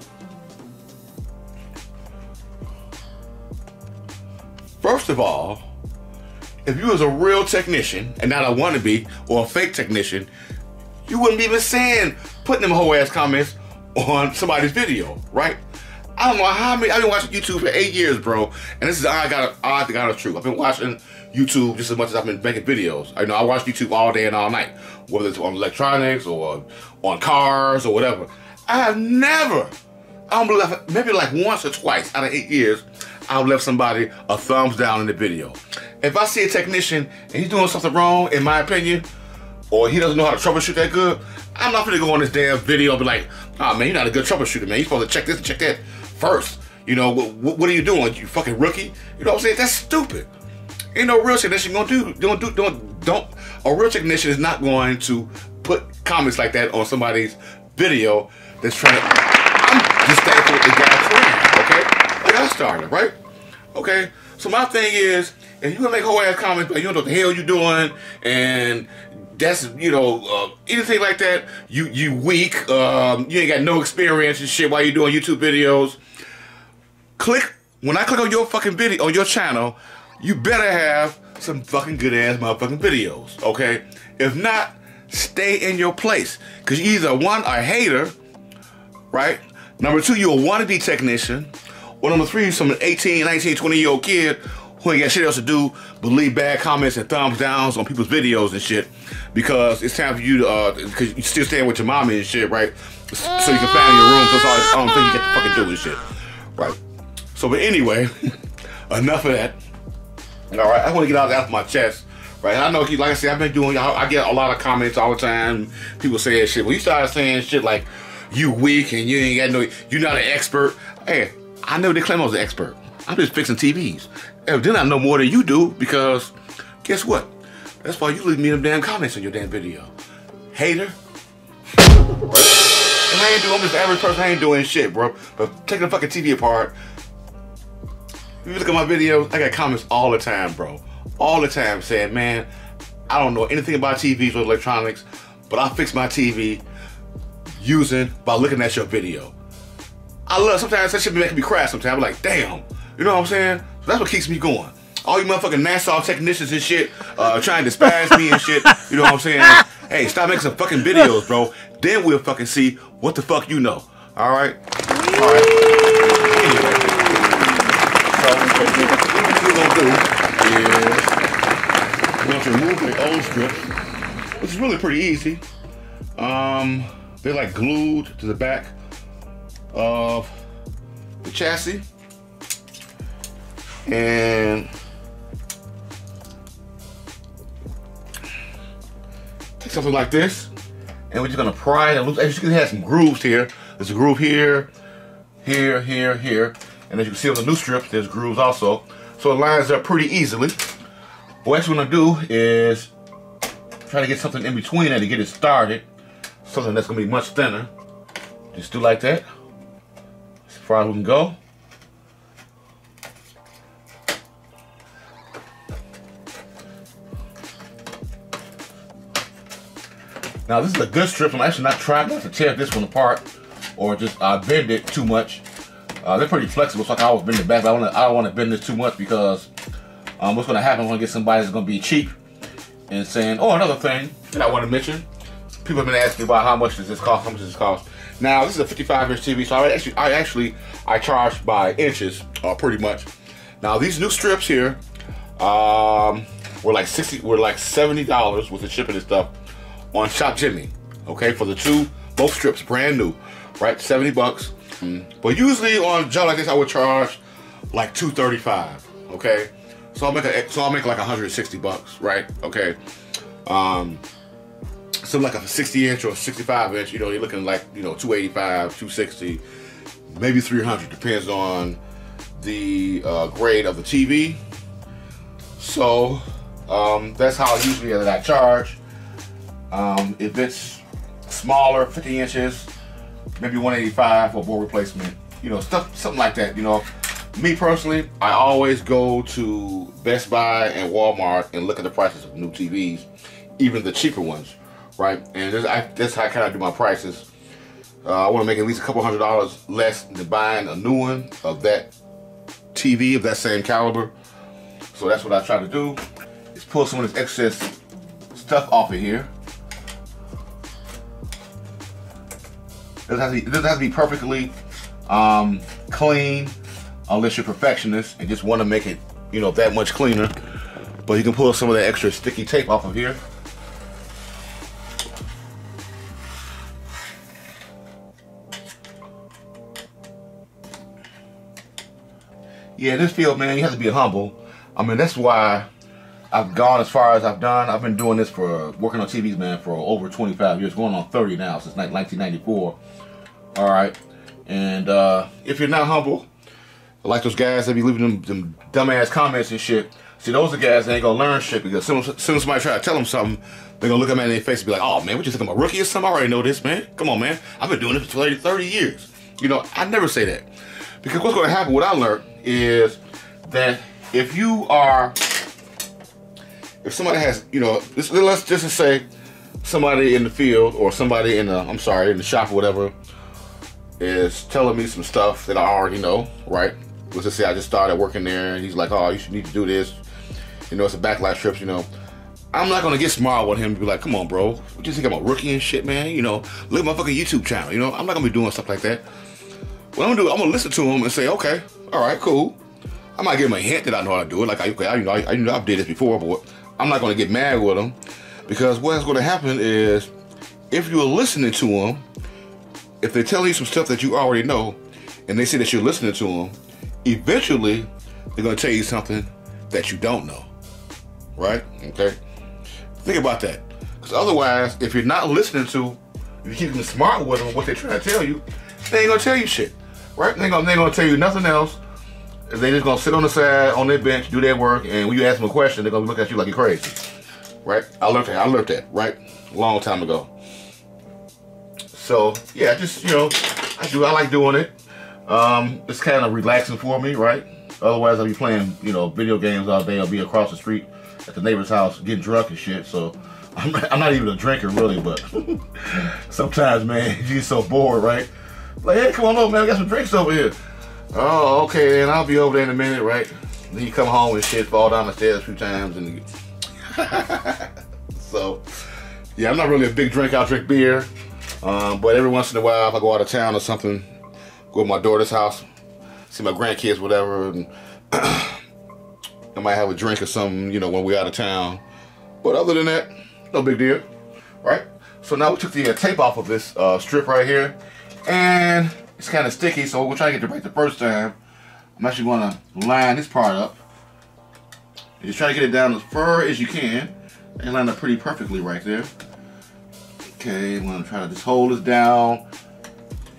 first of all, if you was a real technician and not a wannabe or a fake technician, you wouldn't be even saying putting them whole ass comments on somebody's video, right? I don't know how many. I've been watching YouTube for eight years, bro, and this is I got I got the truth. I've been watching YouTube just as much as I've been making videos. I know I watch YouTube all day and all night, whether it's on electronics or on cars or whatever. I have never, I don't believe, maybe like once or twice out of eight years, I've left somebody a thumbs down in the video. If I see a technician and he's doing something wrong, in my opinion, or he doesn't know how to troubleshoot that good, I'm not gonna go on this damn video and be like, oh man, you're not a good troubleshooter, man. You're supposed to check this and check that first. You know, what, what are you doing? You fucking rookie? You know what I'm saying? That's stupid. Ain't no real technician gonna do. Don't do. Don't don't. A real technician is not going to put comments like that on somebody's video that's trying to. I'm just thankful it got clear. Started, right? Okay. So my thing is, if you gonna make whole ass comments, but you don't know what the hell you doing, and that's you know uh, anything like that, you you weak, um, you ain't got no experience and shit while you doing YouTube videos. Click when I click on your fucking video on your channel, you better have some fucking good ass motherfucking videos, okay? If not, stay in your place, cause you either one a hater, right? Number two, you're a wannabe technician. Number three, some 18, 19, 20 year old kid who ain't got shit else to do but leave bad comments and thumbs downs on people's videos and shit because it's time for you to, uh, because you still staying with your mommy and shit, right? So you can find your room. So all I don't think you get to fucking do and shit, right? So, but anyway, enough of that. All right, I want to get all that off my chest. Right, I know, like I said, I've been doing. Y'all I get a lot of comments all the time. People saying shit. When you start saying shit like you weak and you ain't got no, you're not an expert. Hey, I never did claim I was an expert. I'm just fixing TVs. Evidently, I know more than you do because guess what? That's why you leave me them damn comments on your damn video. Hater. And I ain't doing, I'm just average person, I ain't doing shit, bro. But taking the fucking TV apart, if you look at my videos, I got comments all the time, bro. All the time saying, man, I don't know anything about TVs or electronics, but I fix my TV using by looking at your video. I love sometimes that shit be making me cry sometimes. I'm like, damn, you know what I'm saying? So that's what keeps me going. All you motherfucking NASA technicians and shit, uh, trying to despise me and shit. You know what I'm saying? Hey, stop making some fucking videos, bro. Then we'll fucking see what the fuck you know. All right? All right. Anyway. So, what we're gonna do is we're going to remove the old strips, which is really pretty easy. Um, they're like glued to the back of the chassis. And take something like this, and we're just gonna pry it loose. As you can have some grooves here. There's a groove here, here, here, here. And as you can see on the new strips, there's grooves also. So it lines up pretty easily. What we're gonna do is try to get something in between there to get it started. Something that's gonna be much thinner. Just do like that. Far as we can go. Now this is a good strip. I'm actually not trying not to tear this one apart or just uh, bend it too much. Uh, they're pretty flexible, so I can always bend it back. But I, wanna, I don't want to bend this too much because um, what's going to happen? When to get somebody that's going to be cheap and saying, oh, another thing that I want to mention. People have been asking about how much does this cost? How much does this cost? Now this is a 55 inch TV, so I actually, I actually, I charge by inches, uh, pretty much. Now these new strips here, um, were like 60, were like 70 dollars with the shipping and stuff on Shop Jimmy. Okay, for the two, both strips, brand new, right? 70 bucks. Mm. But usually on a job like this, I would charge like 235. Okay, so I'll make a so I'll make like 160 bucks, right? Okay, um, something like a 60 inch or 65 inch. You know, you're looking like you know 285, 260, maybe 300, depends on the uh, grade of the TV. So um, that's how usually that I charge. Um, if it's smaller, 50 inches, maybe 185 for board replacement, you know, stuff, something like that. You know, me personally, I always go to Best Buy and Walmart and look at the prices of new TVs, even the cheaper ones, right? And this, I, that's how I kind of do my prices. Uh, I want to make at least a couple hundred dollars less than buying a new one of that TV of that same caliber. So that's what I try to do, is pull some of this excess stuff off of here. doesn't have to be, it doesn't have to be perfectly um, clean unless you're perfectionist and just want to make it, you know, that much cleaner. But you can pull some of that extra sticky tape off of here. Yeah, this field, man, you have to be humble. I mean, that's why I've gone as far as I've done. I've been doing this for working on TVs, man, for over 25 years, going on 30 now since 1994. All right, and uh, if you're not humble, like those guys that be leaving them, them dumbass comments and shit. See, those are guys that ain't gonna learn shit because soon, as soon as somebody try to tell them something, they're gonna look at me in their face and be like, "Oh man, what you think I'm a rookie or something? I already know this, man. Come on, man. I've been doing this for 30, 30 years." You know, I never say that because what's gonna happen? What I learned is that if you are if somebody has, you know, let's just say somebody in the field or somebody in the, I'm sorry, in the shop or whatever, is telling me some stuff that I already know, right? Let's just say I just started working there and he's like, oh, you should need to do this. You know, it's a backlight strips, you know. I'm not gonna get smart with him and be like, come on, bro. What you think I'm a rookie and shit, man? You know, look at my fucking YouTube channel, you know? I'm not gonna be doing stuff like that. What I'm gonna do, I'm gonna listen to him and say, okay, all right, cool. I might give him a hint that I know how to do it. Like, I, I you know, I, I, you know, I've did this before, but I'm not to get mad with him because what's to happen is if you're listening to him, if they tell you some stuff that you already know, and they say that you're listening to them, eventually they're to tell you something that you don't know. Right? Okay. Think about that. Because otherwise, if you're not listening to, you keep them smart with them, what they're trying to tell you, they ain't gonna tell you shit. Right? They gonna, they gonna tell you nothing else they just gonna sit on the side on their bench, do their work, and when you ask them a question, they're gonna look at you like you're crazy. Right? I learned that. I learned that. Right? A long time ago. So yeah, just you know, I do. I like doing it. Um, it's kind of relaxing for me, right? Otherwise, I'll be playing, you know, video games all day. I'll be across the street at the neighbor's house getting drunk and shit. So I'm, I'm not even a drinker really, but sometimes, man, you're so bored, right? Like, hey, come on over, man. I got some drinks over here. Oh, okay, then I'll be over there in a minute, right? Then you come home and shit, fall down the stairs a few times, and so yeah, I'm not really a big drink. I'll drink beer, um, but every once in a while, if I go out of town or something, go to my daughter's house, see my grandkids, whatever, and I might have a drink or something, you know, when we're out of town. But other than that, no big deal, right? So now we took the uh, tape off of this uh, strip right here, and it's kind of sticky, so we'll try to get it right the first time. I'm actually going to line this part up. just try to get it down as far as you can. And line up pretty perfectly right there. Okay, I'm going to try to just hold this down.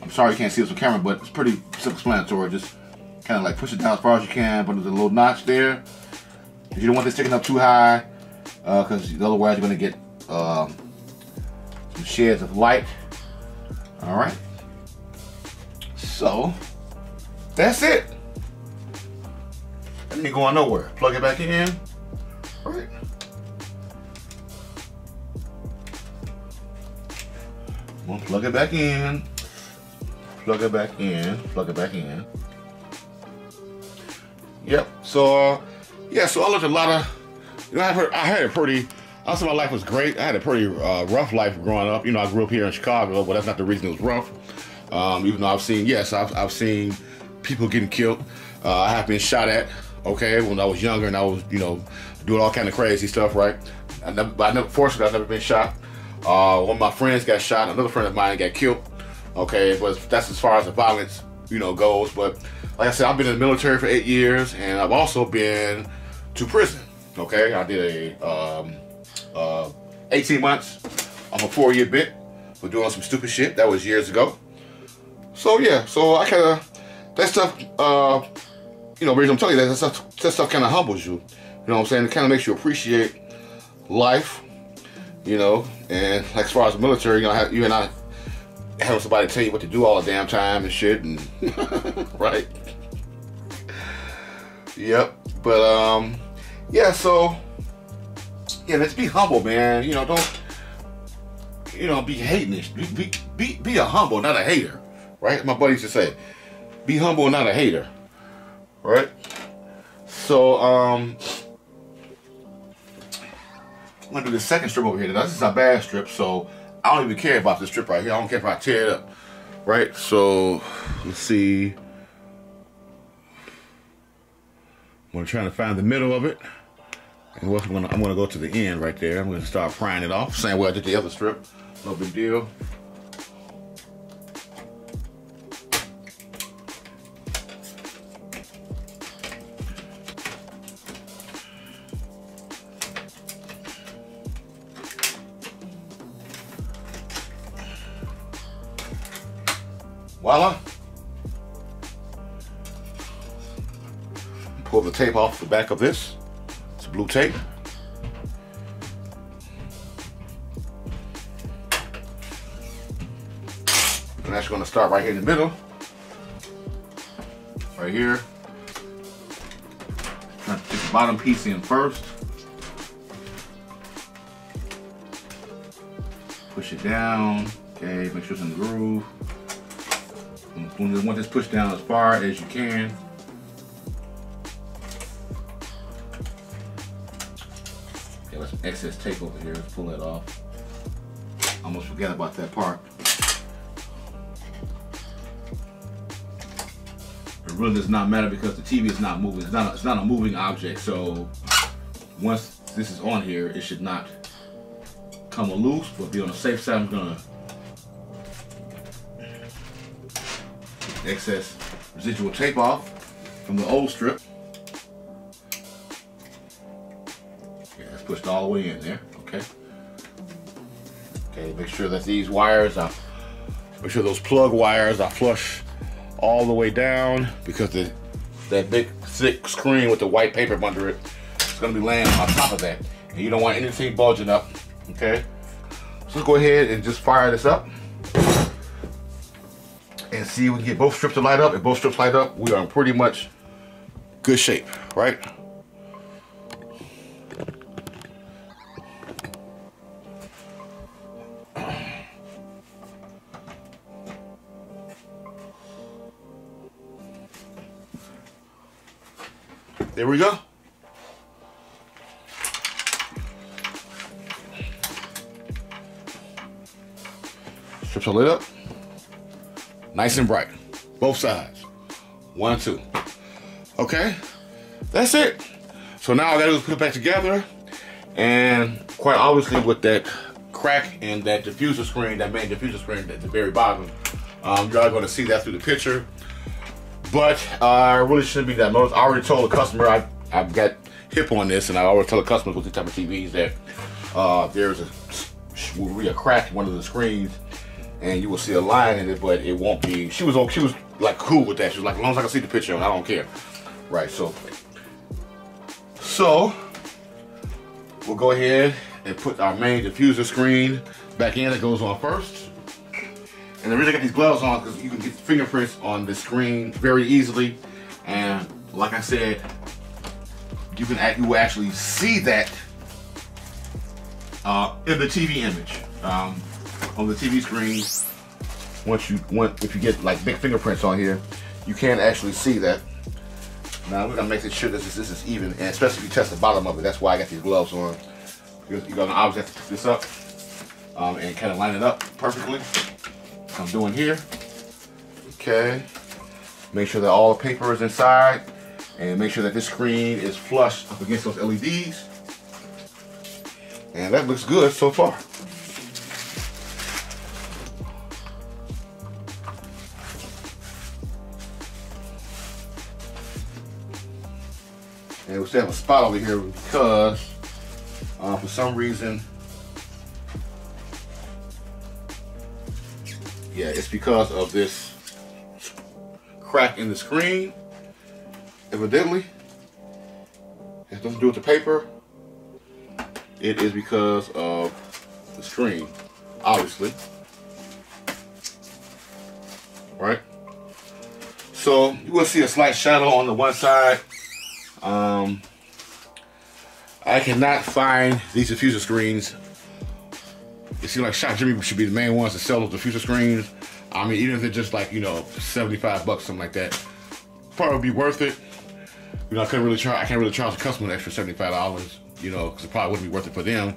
I'm sorry you can't see this on camera, but it's pretty self-explanatory. Just kind of like push it down as far as you can, but there's a little notch there. You don't want this sticking up too high, because uh, otherwise you're going to get um, some sheds of light. All right. So, that's it. That ain't going nowhere. Plug it back in. All right. Well, plug it back in. Plug it back in. Plug it back in. Yep. So, uh, yeah. So I looked a lot of. You know, I had, I had a pretty. I say my life was great. I had a pretty uh, rough life growing up. You know, I grew up here in Chicago, but that's not the reason it was rough. Um, even though I've seen, yes, I've, I've seen people getting killed. Uh, I have been shot at, okay, when I was younger and I was, you know, doing all kind of crazy stuff, right? I never, I never, fortunately, I've never been shot. Uh, one of my friends got shot. Another friend of mine got killed. Okay, but that's as far as the violence, you know, goes. But like I said, I've been in the military for eight years, and I've also been to prison. Okay, I did a um, uh, 18 months on a four-year bit for doing some stupid shit. That was years ago. So yeah, so I kind of that stuff. Uh, you know, reason I'm telling you that that stuff, that stuff kind of humbles you. You know what I'm saying? It kind of makes you appreciate life. You know, and like as far as the military, you know, you and I having somebody tell you what to do all the damn time and shit, and right? Yep. But um, yeah. So yeah, let's be humble, man. You know, don't you know be hating this. Be be, be a humble, not a hater right? My buddy used to say, be humble, and not a hater, right? So, um, I'm gonna do the second strip over here. This is a bad strip, so I don't even care about this strip right here. I don't care if I tear it up. Right, so let's see. I'm trying to find the middle of it. And I'm gonna, I'm gonna go to the end right there. I'm gonna start prying it off. Same way I did the other strip. No big deal. Tape off the back of this. It's blue tape. And that's gonna start right here in the middle. Right here. Put the bottom piece in first. Push it down. Okay, make sure it's in the groove. You want this pushed down as far as you can. Excess tape over here. Let's pull that off. Almost forgot about that part. It really does not matter because the TV is not moving. It's not. A, it's not a moving object. So once this is on here, it should not come loose. But be on the safe side, I'm gonna excess residual tape off from the old strip. The way in there, okay? Okay, make sure that these wires are, make sure those plug wires are flush all the way down because the that big thick screen with the white paper under it is gonna be laying on top of that. And you don't want anything bulging up, okay? So let's go ahead and just fire this up and see if we can get both strips to light up. If both strips light up, we are in pretty much good shape, right? There we go. Strips are lit up. Nice and bright. Both sides. One two. Okay? That's it. So now I gotta put it back together. And quite obviously with that crack in that diffuser screen, that main diffuser screen at the very bottom, um, y'all gonna see that through the picture. But uh, I really shouldn't be that noticed. I already told the customer I, I've got hip on this and I always tell the customers with these type of TVs that uh, there's a, will be a crack in one of the screens and you will see a line in it, but it won't be. She was she was like cool with that. She was like, as long as I can see the picture, I don't care. Right. So, so we'll go ahead and put our main diffuser screen back in. It goes on first. And the reason I got these gloves on because you can get fingerprints on the screen very easily. And like I said, you can act, you will actually see that uh, in the TV image. Um, on the TV screen, once you want, if you get like big fingerprints on here, you can actually see that. Now we're gonna make sure this is this is even, and especially if you test the bottom of it. That's why I got these gloves on. You're, you're gonna obviously have to pick this up um, and kind of line it up perfectly. I'm doing here. Okay. Make sure that all the paper is inside, and make sure that this screen is flush up against those LEDs. And that looks good so far. And we still have a spot over here because uh, for some reason, yeah, it's because of this crack in the screen, evidently. It has nothing to do with the paper. It is because of the screen, obviously. Right? So you will see a slight shadow on the one side um, I cannot find these diffuser screens. It seems like Shop Jimmy should be the main ones to sell those diffuser screens. I mean, even if they're just like, you know, 75 bucks, something like that, probably be worth it. You know, I couldn't really charge, I can't really charge the customer an extra $75 you know, because it probably wouldn't be worth it for them.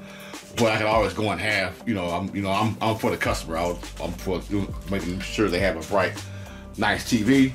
But I could always go in half. You know, I'm you know I'm, I'm for the customer. I am for making sure they have a bright, nice TV.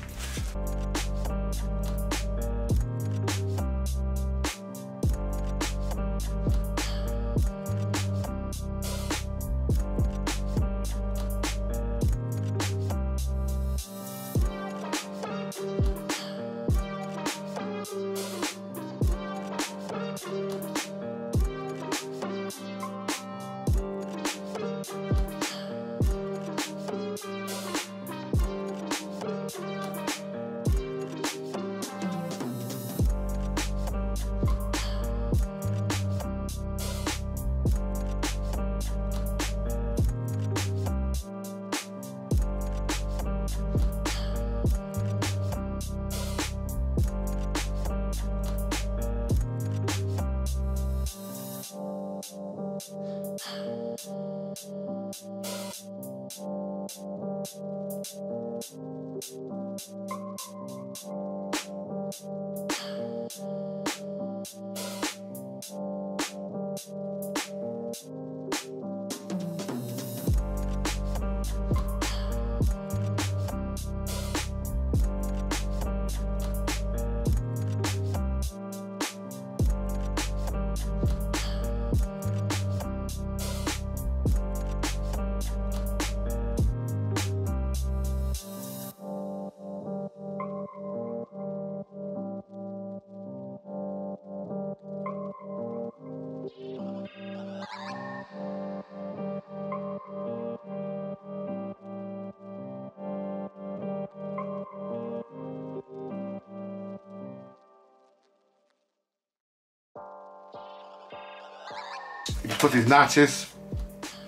You put these notches,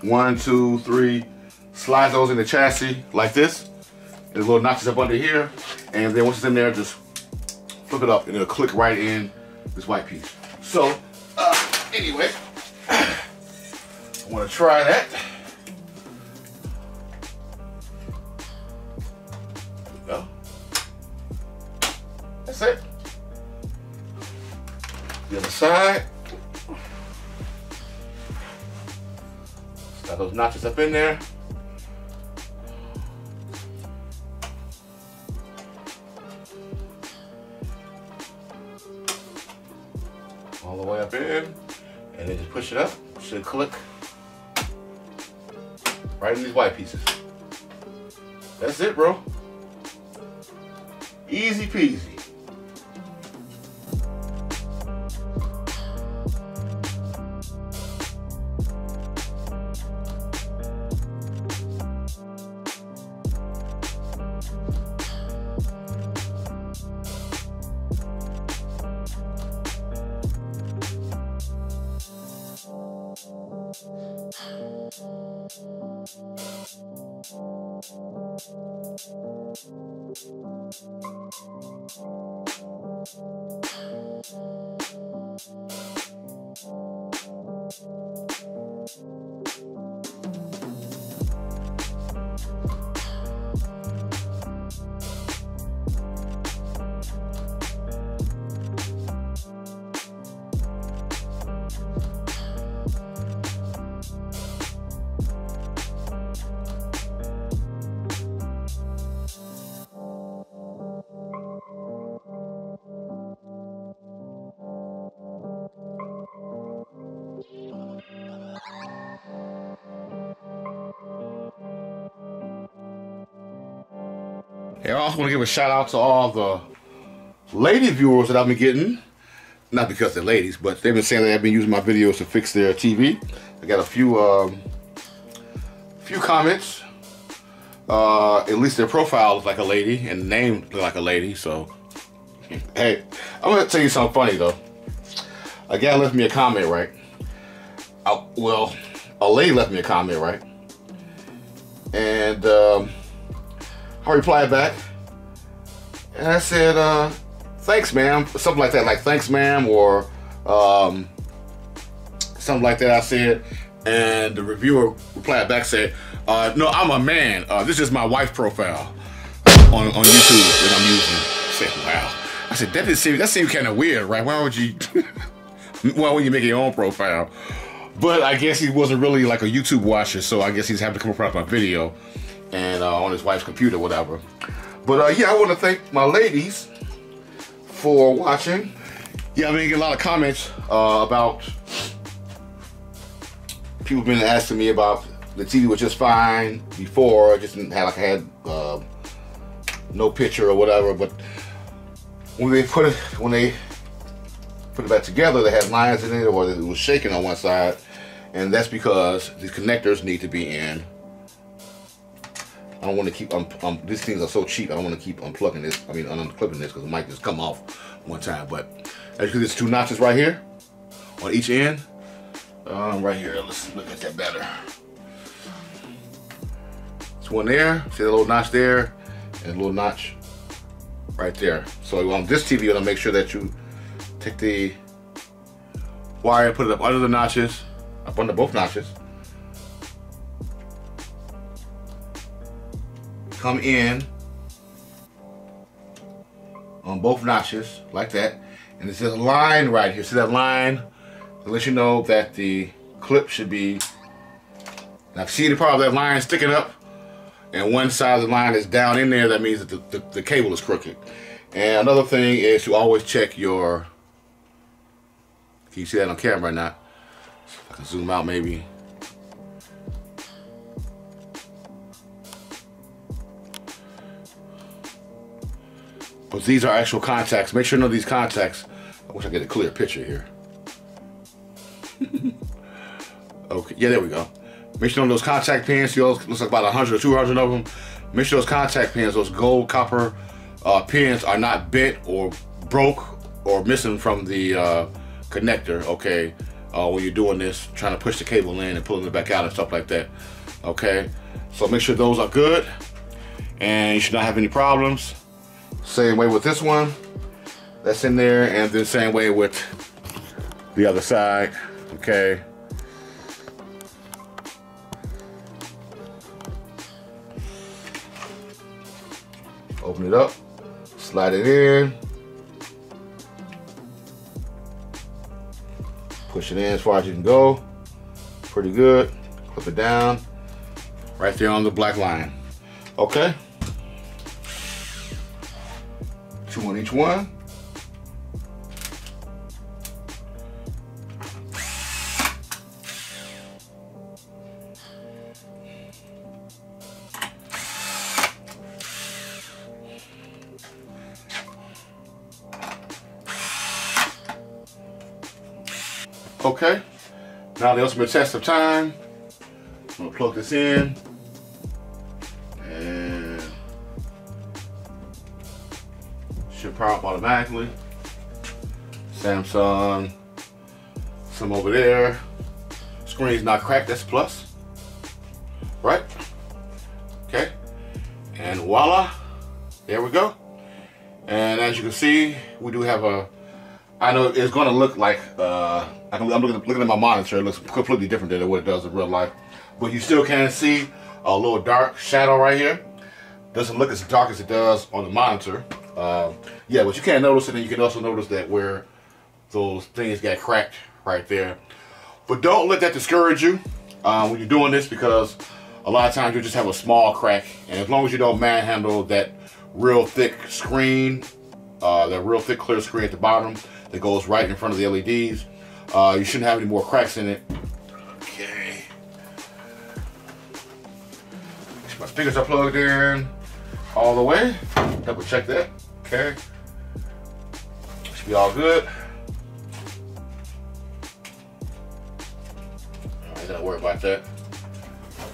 one, two, three, slide those in the chassis like this. There's little notches up under here. And then once it's in there, just flip it up and it'll click right in this white piece. So, uh, anyway, I wanna try that. Notches up in there. All the way up in. And then just push it up. Should click right in these white pieces. That's it, bro. Easy peasy. I also want to give a shout out to all the lady viewers that I've been getting. Not because they're ladies, but they've been saying that they've been using my videos to fix their TV. I got a few um, few comments. Uh, at least their profile looks like a lady and name like a lady. So, hey, I'm gonna tell you something funny though. A guy left me a comment, right? I, well, a lady left me a comment, right? And um, I replied back, and I said, uh, "Thanks, ma'am," something like that, like "Thanks, ma'am," or um, something like that. I said, and the reviewer replied back, said, uh, "No, I'm a man. Uh, this is my wife profile on, on YouTube that I'm using." I said, "Wow." I said, "That didn't seem that seemed kind of weird, right? Why would you?" why would you make your own profile. But I guess he wasn't really like a YouTube watcher, so I guess he's having to come across my video and uh, on his wife's computer, whatever. But uh, yeah, I want to thank my ladies for watching. Yeah, I've been getting a lot of comments uh, about people been asking me about the TV was just fine before. I just didn't have like I had uh, no picture or whatever. But when they put it when they put it back together, they had lines in it or it was shaking on one side, and that's because the connectors need to be in. I don't want to keep, um, um, these things are so cheap, I don't want to keep unplugging this, I mean unclipping this because it might just come off one time. But as you can see, there's two notches right here on each end. Um, right here, let's look at that better. There's one there, see the little notch there, and a little notch right there. So on this TV, you want to make sure that you take the wire, and put it up under the notches, up under both notches. Come in on both notches like that. And there's a line right here. See that line? To let you know that the clip should be, now see the part of that line sticking up and one side of the line is down in there, that means that the, the, the cable is crooked. And another thing is to always check your, can you see that on camera or not? I can zoom out maybe. But these are actual contacts. Make sure you know these contacts. I wish I get a clear picture here. okay, yeah, there we go. Make sure you know those contact pins, you know, looks like about 100 or 200 of them. Make sure those contact pins, those gold copper uh, pins are not bent or broke or missing from the uh, connector, okay? Uh, when you're doing this, trying to push the cable in and pulling it back out and stuff like that, okay? So make sure those are good and you should not have any problems. Same way with this one. That's in there. And then same way with the other side. Okay. Open it up. Slide it in. Push it in as far as you can go. Pretty good. Clip it down. Right there on the black line. Okay. Two on each one. Okay, now the ultimate test of time. I'm gonna plug this in. Power up automatically. Samsung, some over there. Screen's not cracked, that's plus. Right? Okay. And voila, there we go. And as you can see, we do have a, I know it's gonna look like, uh, I am looking, looking at my monitor, it looks completely different than what it does in real life. But you still can see a little dark shadow right here. Doesn't look as dark as it does on the monitor. Uh, yeah, but you can't notice it, and you can also notice that where those things got cracked right there. But don't let that discourage you uh, when you're doing this because a lot of times you just have a small crack. And as long as you don't manhandle that real thick screen, uh, that real thick clear screen at the bottom that goes right in front of the LEDs, uh, you shouldn't have any more cracks in it. Okay. My speakers are plugged in all the way. Double check that. Okay. Should be all good. I ain't gotta worry about that.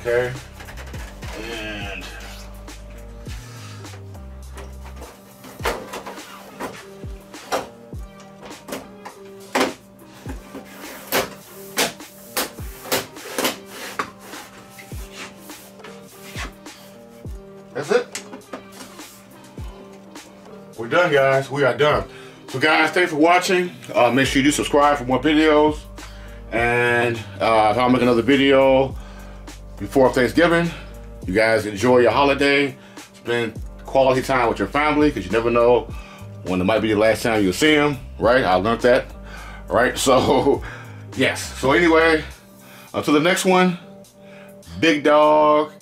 Okay. And done, guys. We are done. So, guys, thanks for watching. Uh, make sure you do subscribe for more videos. And uh, I'll make another video before Thanksgiving, you guys enjoy your holiday. Spend quality time with your family because you never know when it might be the last time you'll see them, right? I learned that right? so yes. So anyway, until the next one, big dog